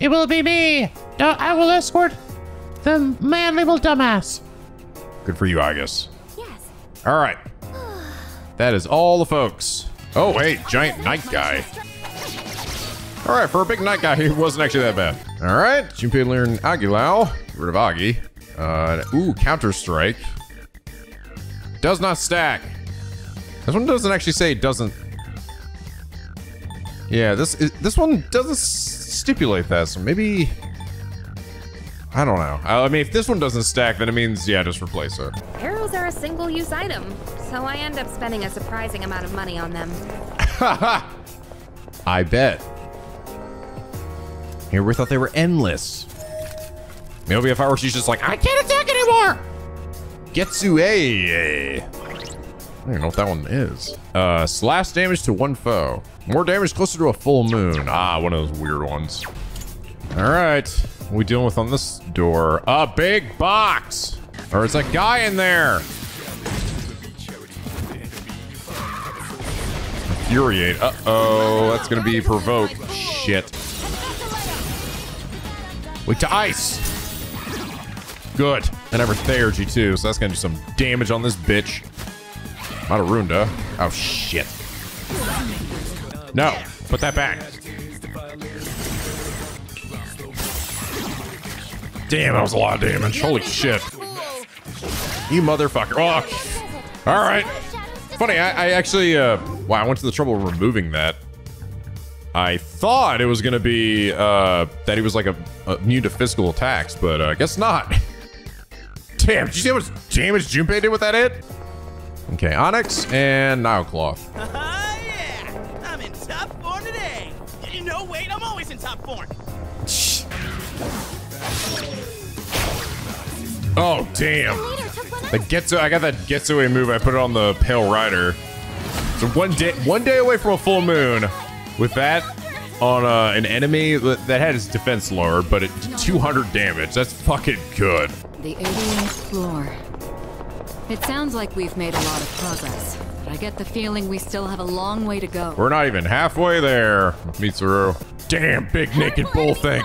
It will be me. I will escort the man labeled dumbass. Good for you, I guess. Yes. All right. That is all the folks. Oh, wait, giant night guy. All right, for a big night guy, he wasn't actually that bad. All right, Junpei learn Agilao. Get rid of Agi. Uh, ooh, Counter Strike. Does not stack. This one doesn't actually say doesn't. Yeah, this is, this one doesn't stipulate that, so maybe. I don't know. I I mean, if this one doesn't stack, then it means yeah, just replace it. Arrows are a single-use item, so I end up spending a surprising amount of money on them. I bet. Here we thought they were endless. Maybe if I were, she's just like, I can't attack anymore. Getsue. I don't even know what that one is. Uh, slash damage to one foe. More damage closer to a full moon. Ah, one of those weird ones. All right. We dealing with on this door? A big box. Or it's a guy in there. Infuriate. Uh-oh. That's to be provoke. Shit. Wait to ice. Good. And ever Theurgy too, so that's gonna do some damage on this bitch. Not a Runda. Oh shit. No, put that back. Damn, that was a lot of damage. Holy shit. You motherfucker. Oh. All right. Funny, I, I actually, uh, wow, I went to the trouble of removing that. I thought it was gonna be, uh, that he was like a, a immune to physical attacks, but I uh, guess not. Damn, did you see how much damage Junpei did with that hit? Okay, Onyx and Nilecloth. yeah! I'm in top form today! No, wait, I'm always in top form! Oh, damn. The Getsu, I got that Getsu-ei move, I put it on the Pale Rider. So one day, one day away from a full moon with that on uh, an enemy that had his defense lowered, but it 200 damage. That's fucking good. The 88th floor. It sounds like we've made a lot of progress, but I get the feeling we still have a long way to go. We're not even halfway there, Mitsuru. Damn big naked bull thing.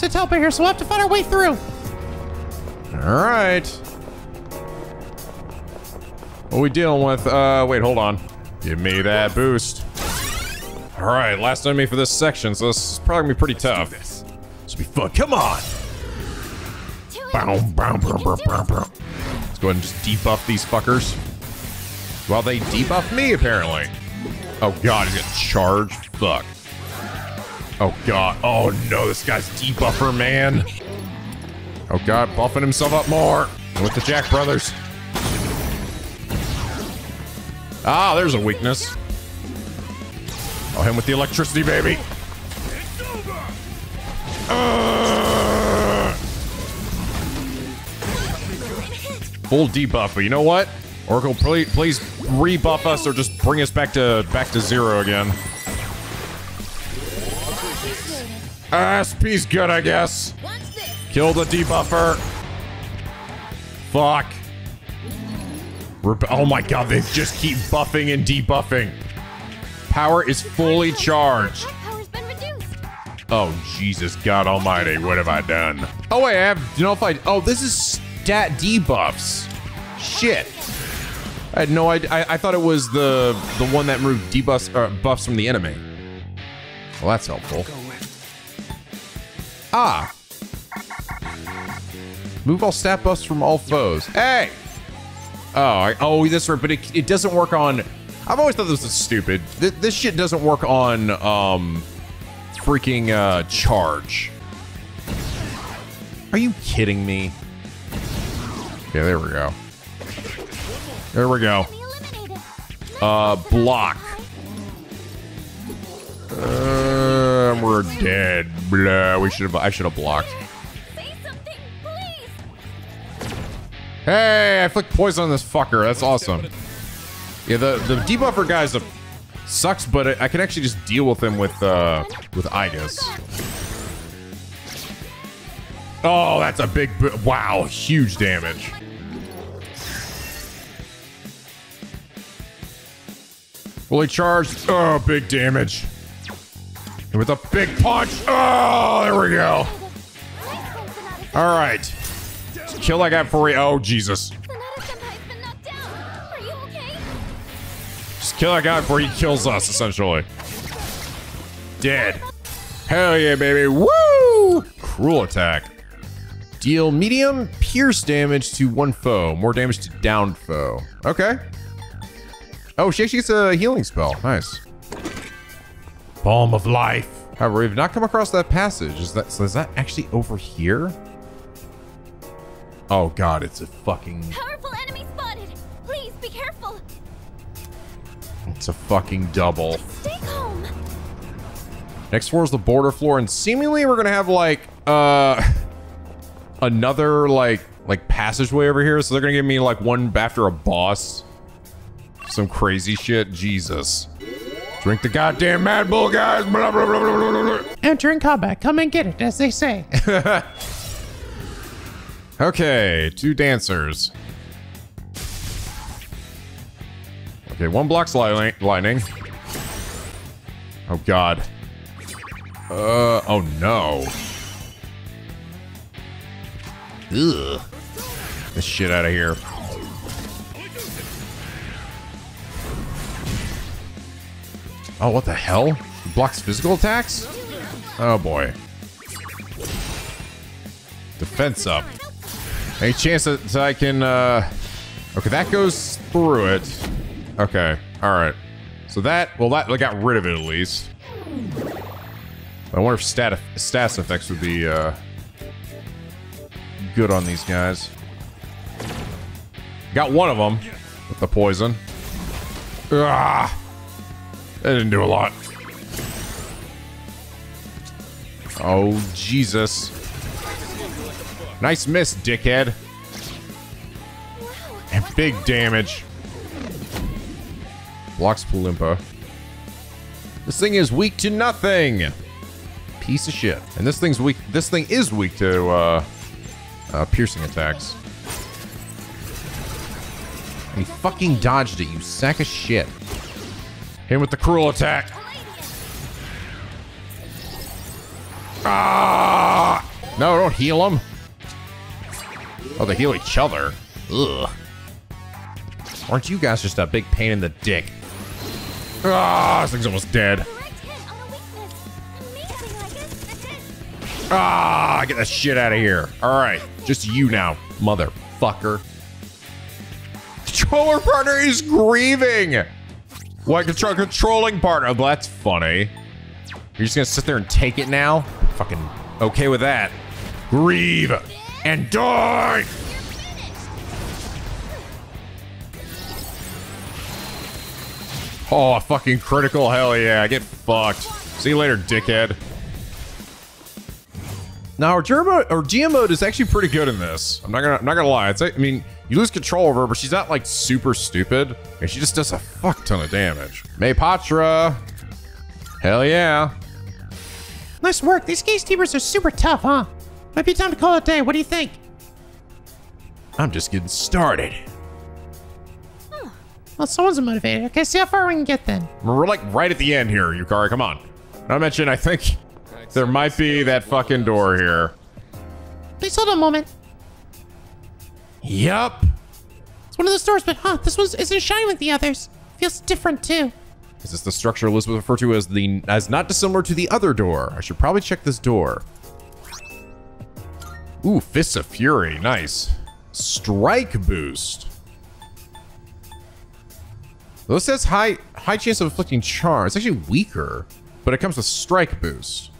Sit help here, so we'll have to find our way through. All right. What are we dealing with? Uh, wait, hold on. Give me that boost. All right, last enemy for this section, so this is probably gonna be pretty tough. This will be fun. Come on. Bow, bow, bow, bow, bow, bow. Let's go ahead and just debuff these fuckers. While they debuff me, apparently. Oh god, he's got charged. Fuck. Oh god. Oh no, this guy's debuffer, man. Oh god, buffing himself up more. With the Jack Brothers. Ah, there's a weakness. Oh, him with the electricity, baby. Full debuff, but you know what? Oracle, please, please rebuff us or just bring us back to back to zero again. SP's good, I guess. Kill the debuffer. Fuck. Rep oh my god, they just keep buffing and debuffing. Power is fully charged. Oh, Jesus God almighty, what have I done? Oh wait, I have nullified. Oh, this is stat debuffs. Shit. I had no idea. I, I thought it was the the one that removed debuffs uh, buffs from the enemy. Well, that's helpful. Ah. Move all stat buffs from all foes. Hey! Oh, I, oh, this right, but it, it doesn't work on... I've always thought this was stupid. Th this shit doesn't work on, um, freaking, uh, charge. Are you kidding me? Okay, there we go. There we go. Uh, block. Uh, we're dead. Blah. We should have. I should have blocked. Hey, I flicked poison on this fucker. That's awesome. Yeah, the the debuffer guy's a sucks, but I, I can actually just deal with him with uh with Aigis. Oh, that's a big. Wow, huge damage. Fully charged. Oh, big damage. With a big punch. Oh, there we go. All right. Kill that guy before he. Oh, Jesus. Just kill that guy before he kills us, essentially. Dead. Hell yeah, baby. Woo! Cruel attack. Deal medium pierce damage to one foe. More damage to downed foe. Okay. Oh, she actually gets a healing spell. Nice. Balm of life. However, we've not come across that passage. Is that so? Is that actually over here? Oh god, it's a fucking. Powerful enemy spotted. Please be careful. It's a fucking double. Next floor is the border floor, and seemingly we're gonna have like uh another like like passageway over here. So they're gonna give me like one after a boss. Some crazy shit. Jesus. Drink the goddamn Mad Bull, guys. Blah, blah, blah, blah, blah, blah. Enter in combat. Come and get it, as they say. Okay, two dancers. Okay, one blocks li- lightning. Oh god. Uh, oh no. Ugh. Get this shit out of here. Oh, what the hell? He blocks physical attacks? Oh boy. Defense up. Any chance that I can, uh... Okay, that goes through it. Okay, alright. So that, well, that got rid of it at least. I wonder if stat stats effects would be, uh... Good on these guys. Got one of them with the poison. Ah, that didn't do a lot. Oh, Jesus. Nice miss, dickhead. And big damage. Blocks Pulinpa. This thing is weak to nothing. Piece of shit. And this thing's weak. This thing is weak to uh, uh, piercing attacks. He fucking dodged it, you sack of shit. Him with the cruel attack. Ah! No, don't heal him. Oh, they heal each other. Ugh. Aren't you guys just a big pain in the dick? Ah, this thing's almost dead. Ah, get that shit out of here. All right, just you now, motherfucker. Controller partner is grieving. What control controlling partner? Oh, that's funny. You're just gonna sit there and take it now? Fucking okay with that. Grieve and die. Oh, fucking critical! Hell yeah! Get fucked. See you later, dickhead. Now, our Germo or GM mode is actually pretty good in this. I'm not gonna, I'm not gonna lie. It's, I mean, you lose control of her, but she's not like super stupid, and she just does a fuck ton of damage. Me Patra. Hell yeah. Nice work. These case teamers are super tough, huh? Might be time to call it a day. What do you think? I'm just getting started. Well, someone's motivated. Okay, see how far we can get then. We're like right at the end here, Yukari. Come on. Not to mention, I think there might be that fucking door here. Please hold on a moment. Yup. It's one of those doors, but huh, this one isn't shiny like the others. Feels different too. Is this the structure Elizabeth referred to as the as not dissimilar to the other door? I should probably check this door. Ooh, Fists of Fury. Nice. Strike boost. It says high high chance of inflicting charm. It's actually weaker, but it comes with strike boost.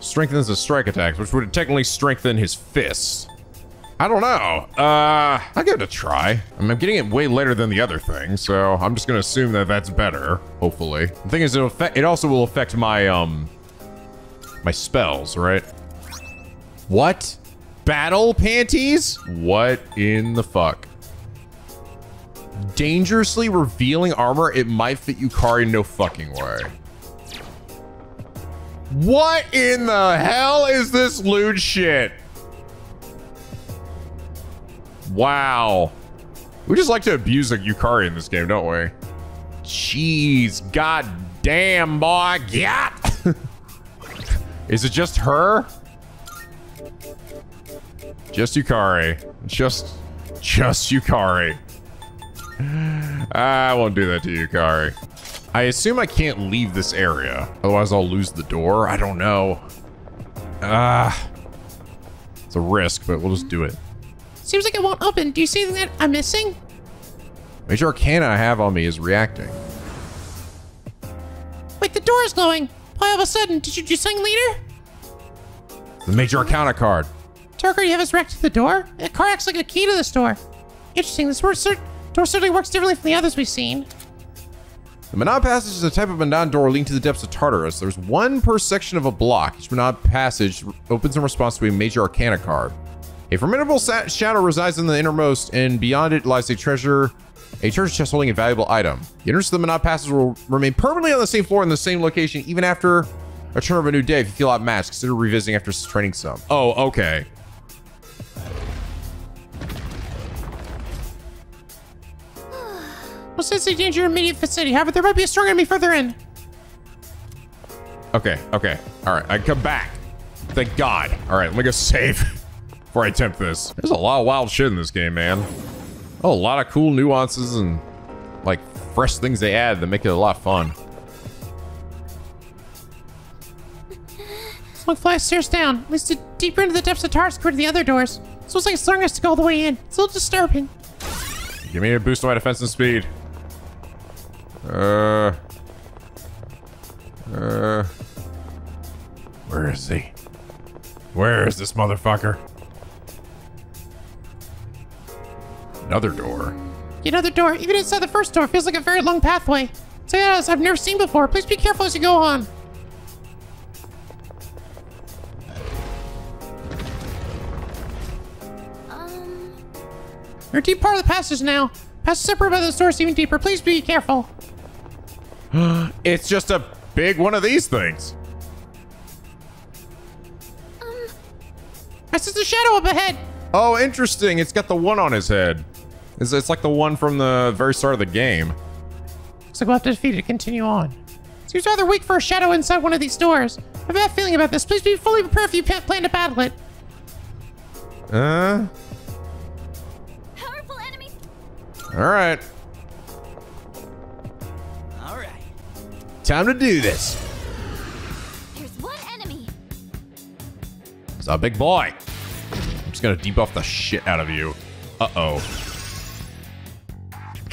Strengthens the strike attacks, which would technically strengthen his fists. I don't know. Uh, I'll give it a try. I I'm getting it way later than the other thing, so I'm just gonna assume that that's better. Hopefully. The thing is, affect. It also will affect my um, my spells, right? What? Battle panties? What in the fuck? Dangerously revealing armor, it might fit Yukari in no fucking way. What in the hell is this lewd shit? Wow. We just like to abuse a Yukari in this game, don't we? Jeez, god damn, boy. Yeah. is it just her? Just Yukari. Just, just Yukari. I won't do that to Yukari. I assume I can't leave this area. Otherwise, I'll lose the door. I don't know. Ah. it's a risk, but we'll just do it. Seems like it won't open. Do you see that I'm missing? Major Arcana I have on me is reacting. Wait, the door is glowing. Why all of a sudden? Did you do something leader? The Major Arcana card. Turker, you have us wrecked to the door? The car acts like a key to this door. Interesting. This door, cer door certainly works differently from the others we've seen. The Monad Passage is a type of Monad door leading to the depths of Tartarus. There's one per section of a block. Each Monad Passage opens in response to a major arcana card. A formidable sa- shadow resides in the innermost, and beyond it lies a treasure, a treasure chest holding a valuable item. The entrance to the Monad passes will remain permanently on the same floor in the same location, even after a turn of a new day. If you feel outmatched, consider revisiting after training some. Oh, okay. Well, since the danger immediate vicinity, however, there might be a strong enemy further in. Okay, okay. All right, I come back. Thank God. All right, let me go save before I attempt this. There's a lot of wild shit in this game, man. Oh, a lot of cool nuances and like fresh things they add that make it a lot of fun. Look, fly stairs down. Leads to deeper into the depths of Tartarus compared to the other doors. So it's like throwing us to go all the way in. It's a little disturbing. Give me a boost to my defense and speed. Uh. Uh. Where is he? Where is this motherfucker? Another door. Yet Another door, even inside the first door, feels like a very long pathway. So yeah, I've never seen before. Please be careful as you go on. You're a deep part of the passage now. Passage separated by the doors even deeper. Please be careful. it's just a big one of these things. I sense a shadow up ahead. Oh, interesting. It's got the one on his head. It's, it's like the one from the very start of the game. Looks like we'll have to defeat it to continue on. Seems rather weak for a shadow inside one of these doors. I have a bad feeling about this. Please be fully prepared if you pa- plan to battle it. Uh. Powerful enemy. All right. All right. Time to do this. There's one enemy. It's a big boy. I'm just gonna debuff the shit out of you. Uh-oh.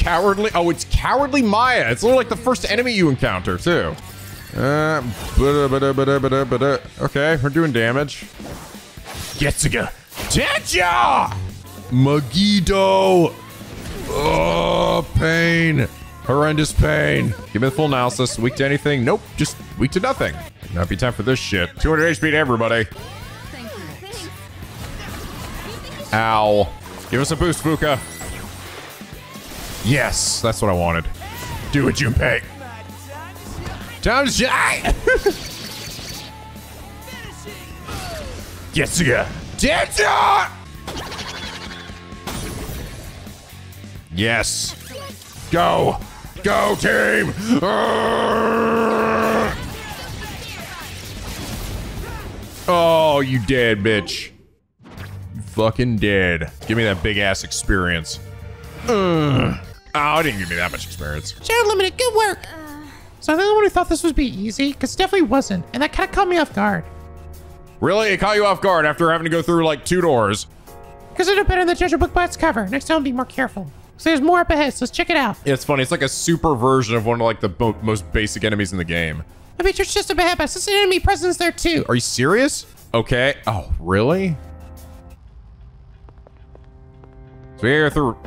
Cowardly. Oh, it's Cowardly Maya. It's literally like the first enemy you encounter, too. Uh. Okay, we're doing damage. Getsuga. Tencha! Megiddo! Oh, pain. Horrendous pain. Give me the full analysis. Weak to anything? Nope. Just weak to nothing. Not be time for this shit. 200 HP to everybody. Ow. Give us a boost, Fuuka. Yes, that's what I wanted. Do it, Junpei. Time to shine! Getsuga. Tencha! Yes. Go. Go, team. Oh, you dead, bitch. Fucking dead. Give me that big ass experience. Ugh. Oh, it didn't give me that much experience. Shadow Limited, good work. So I'm the only one who thought this would be easy, because it definitely wasn't, and that kind of caught me off guard. Really? It caught you off guard after having to go through like two doors. Because I know better than the treasure book by its cover. Next time, I'll be more careful. So there's more up ahead, so let's check it out. Yeah, it's funny. It's like a super version of one of like the most basic enemies in the game. I bet there's just up ahead, but since an enemy presence there too. Are you serious? Okay. Oh, really? So we gotta go through.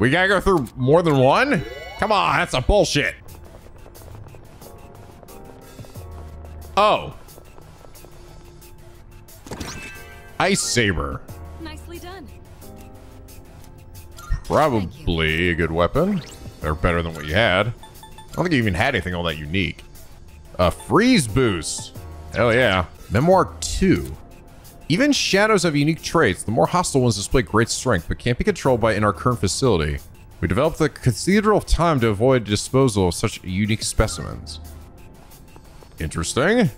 We gotta go through more than one? Come on, that's a bullshit. Oh. Ice Saber. Nicely done. Probably a good weapon. Or better than what you had. I don't think you even had anything all that unique. A freeze boost. Hell yeah. Memoir 2. Even shadows have unique traits. The more hostile ones display great strength, but can't be controlled by in our current facility. We developed the Cathedral of Time to avoid disposal of such unique specimens. Interesting.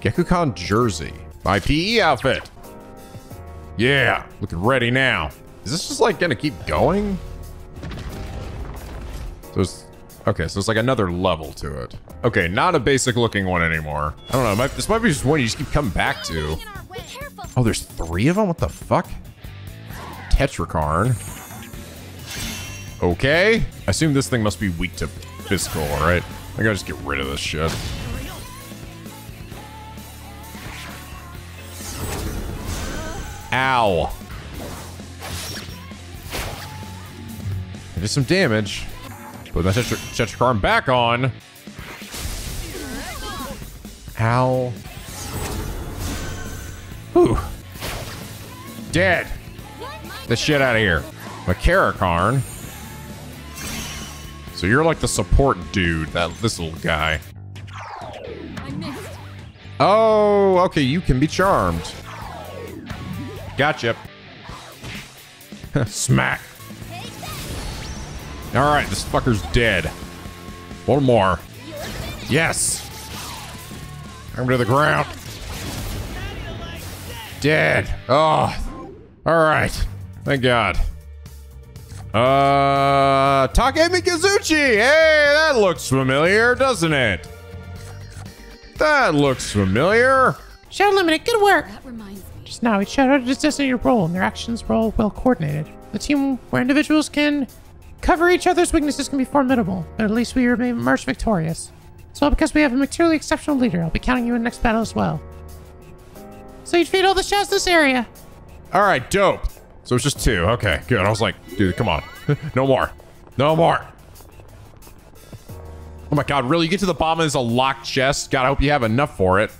Gekkoukan jersey. My PE outfit. Yeah, looking ready now. Is this just like gonna keep going? So it's okay. So it's like another level to it. Okay, not a basic looking one anymore. I don't know. Might, this might be just one you just keep coming back to. Oh, there's three of them? What the fuck? Tetrakarn. Okay. I assume this thing must be weak to physical, right? I gotta just get rid of this shit. Ow. There's some damage. Put my Tetra, Tetrakarn back on. Ow. Whew. Dead. The shit out of here. Makarakarn. So you're like the support dude, that this little guy. Oh, okay, you can be charmed. Gotcha. Smack. All right, this fucker's dead. One more. Yes. I'm to the ground. Dead. Oh. All right. Thank God. Uh, Takemikazuchi. Hey, that looks familiar, doesn't it? That looks familiar. Shadow Limited, good work! Just now, each shadow has a designated role, and their actions are all well coordinated. The team where individuals can cover each other's weaknesses can be formidable, but at least we remain emerge victorious. So because we have a materially exceptional leader, I'll be counting you in the next battle as well. So you defeat all the shadows in this area. All right, dope. So it's just two. Okay, good. I was like, dude, come on. no more. No more. Oh my god, really? You get to the bottom and there's a locked chest? God, I hope you have enough for it.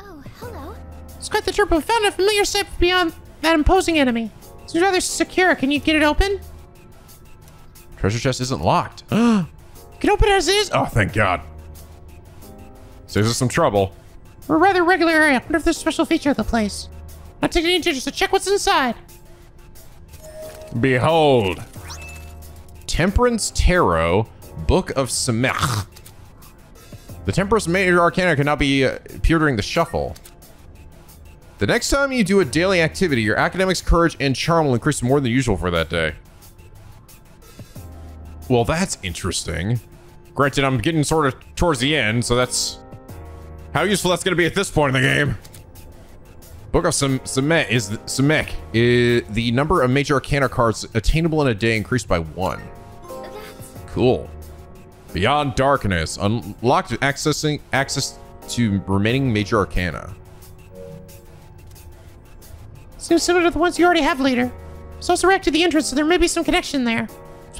Oh, hello. It's quite the trip. We found a familiar step beyond that imposing enemy. Seems rather secure. Can you get it open? Treasure chest isn't locked. Can open it as is? Oh, thank god. Saves us some trouble. We're a rather regular area. I wonder if there's a special feature of the place. Not taking any changes, so check what's inside. Behold. Temperance Tarot, Book of Semech. The Temperance Major Arcana cannot be uh, appear during the shuffle. The next time you do a daily activity, your academics, courage, and charm will increase more than usual for that day. Well, that's interesting. Granted, I'm getting sort of towards the end, so that's how useful that's going to be at this point in the game. Book of Semek is Semek is the number of major arcana cards attainable in a day increased by one. Cool. Beyond Darkness unlocked accessing access to remaining major arcana. Seems similar to the ones you already have, leader. It's also react to the entrance, so there may be some connection there.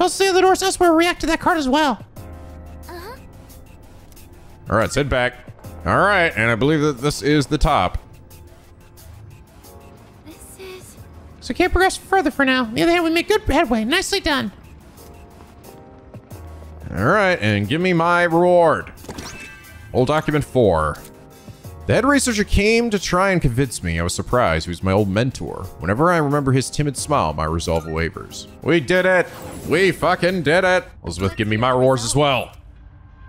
So also the other doors elsewhere react to that card as well. Uh-huh. All right, sit back. All right, and I believe that this is the top. So can't progress further for now. On the other hand, we made good headway. Nicely done. All right, and give me my reward. Old document four. The head researcher came to try and convince me. I was surprised. He was my old mentor. Whenever I remember his timid smile, my resolve wavers. We did it. We fucking did it. Elizabeth, give me my rewards as well.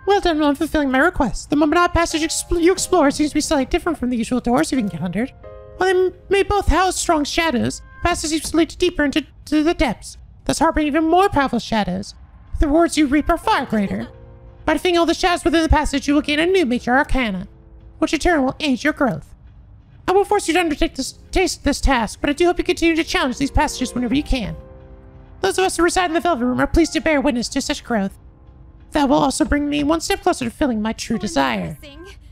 Well done on fulfilling my request. The Monad passage you explore seems to be slightly different from the usual doors you've encountered. While they may both house strong shadows, the passage seems to lead deeper into to the depths, thus harboring even more powerful shadows. The rewards you reap are far greater. By defeating all the shadows within the passage, you will gain a new major arcana, which in turn will aid your growth. I won't force you to undertake this, taste this task, but I do hope you continue to challenge these passages whenever you can. Those of us who reside in the Velvet Room are pleased to bear witness to such growth. That will also bring me one step closer to filling my true desire.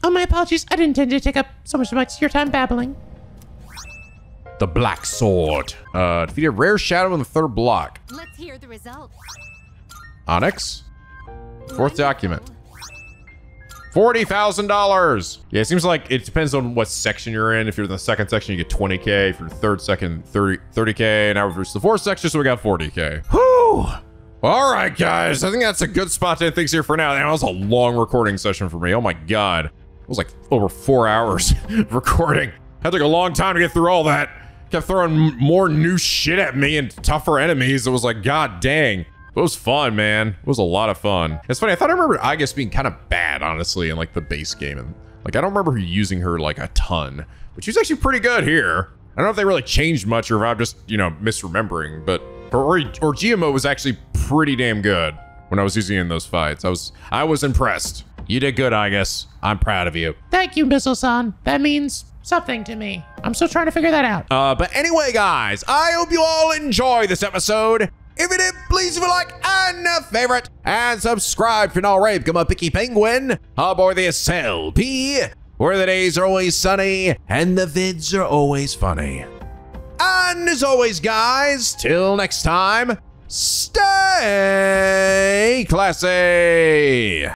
Oh, my apologies. I didn't intend to take up so much of your time babbling. The Black Sword. Uh, defeat a rare shadow in the third block. Let's hear the results. Onyx. Fourth document. $40,000. Yeah, it seems like it depends on what section you're in. If you're in the second section, you get 20K. If you're in the third section, 30, 30K. And now we're the fourth section, so we got 40K. Whew. All right, guys. I think that's a good spot to end things here for now. That was a long recording session for me. Oh my God. It was like over four hours of recording. Had like a long time to get through all that. Kept throwing more new shit at me and tougher enemies. It was like, God dang. It was fun, man. It was a lot of fun. It's funny. I thought I remembered Aigis being kind of bad, honestly, in like the base game. And like, I don't remember using her like a ton, but she's actually pretty good here. I don't know if they really changed much or if I'm just, you know, misremembering, but or, or, GMO was actually pretty damn good when I was using it in those fights. I was, I was impressed. You did good, Aigis. I'm proud of you. Thank you, Bizzle-san. That means something to me. I'm still trying to figure that out. Uh, but anyway, guys, I hope you all enjoy this episode. If you did, please leave a like and a favorite and subscribe if you're not already. Become a picky penguin aboard the SLP, where the days are always sunny and the vids are always funny. And as always, guys, till next time, Stay classy.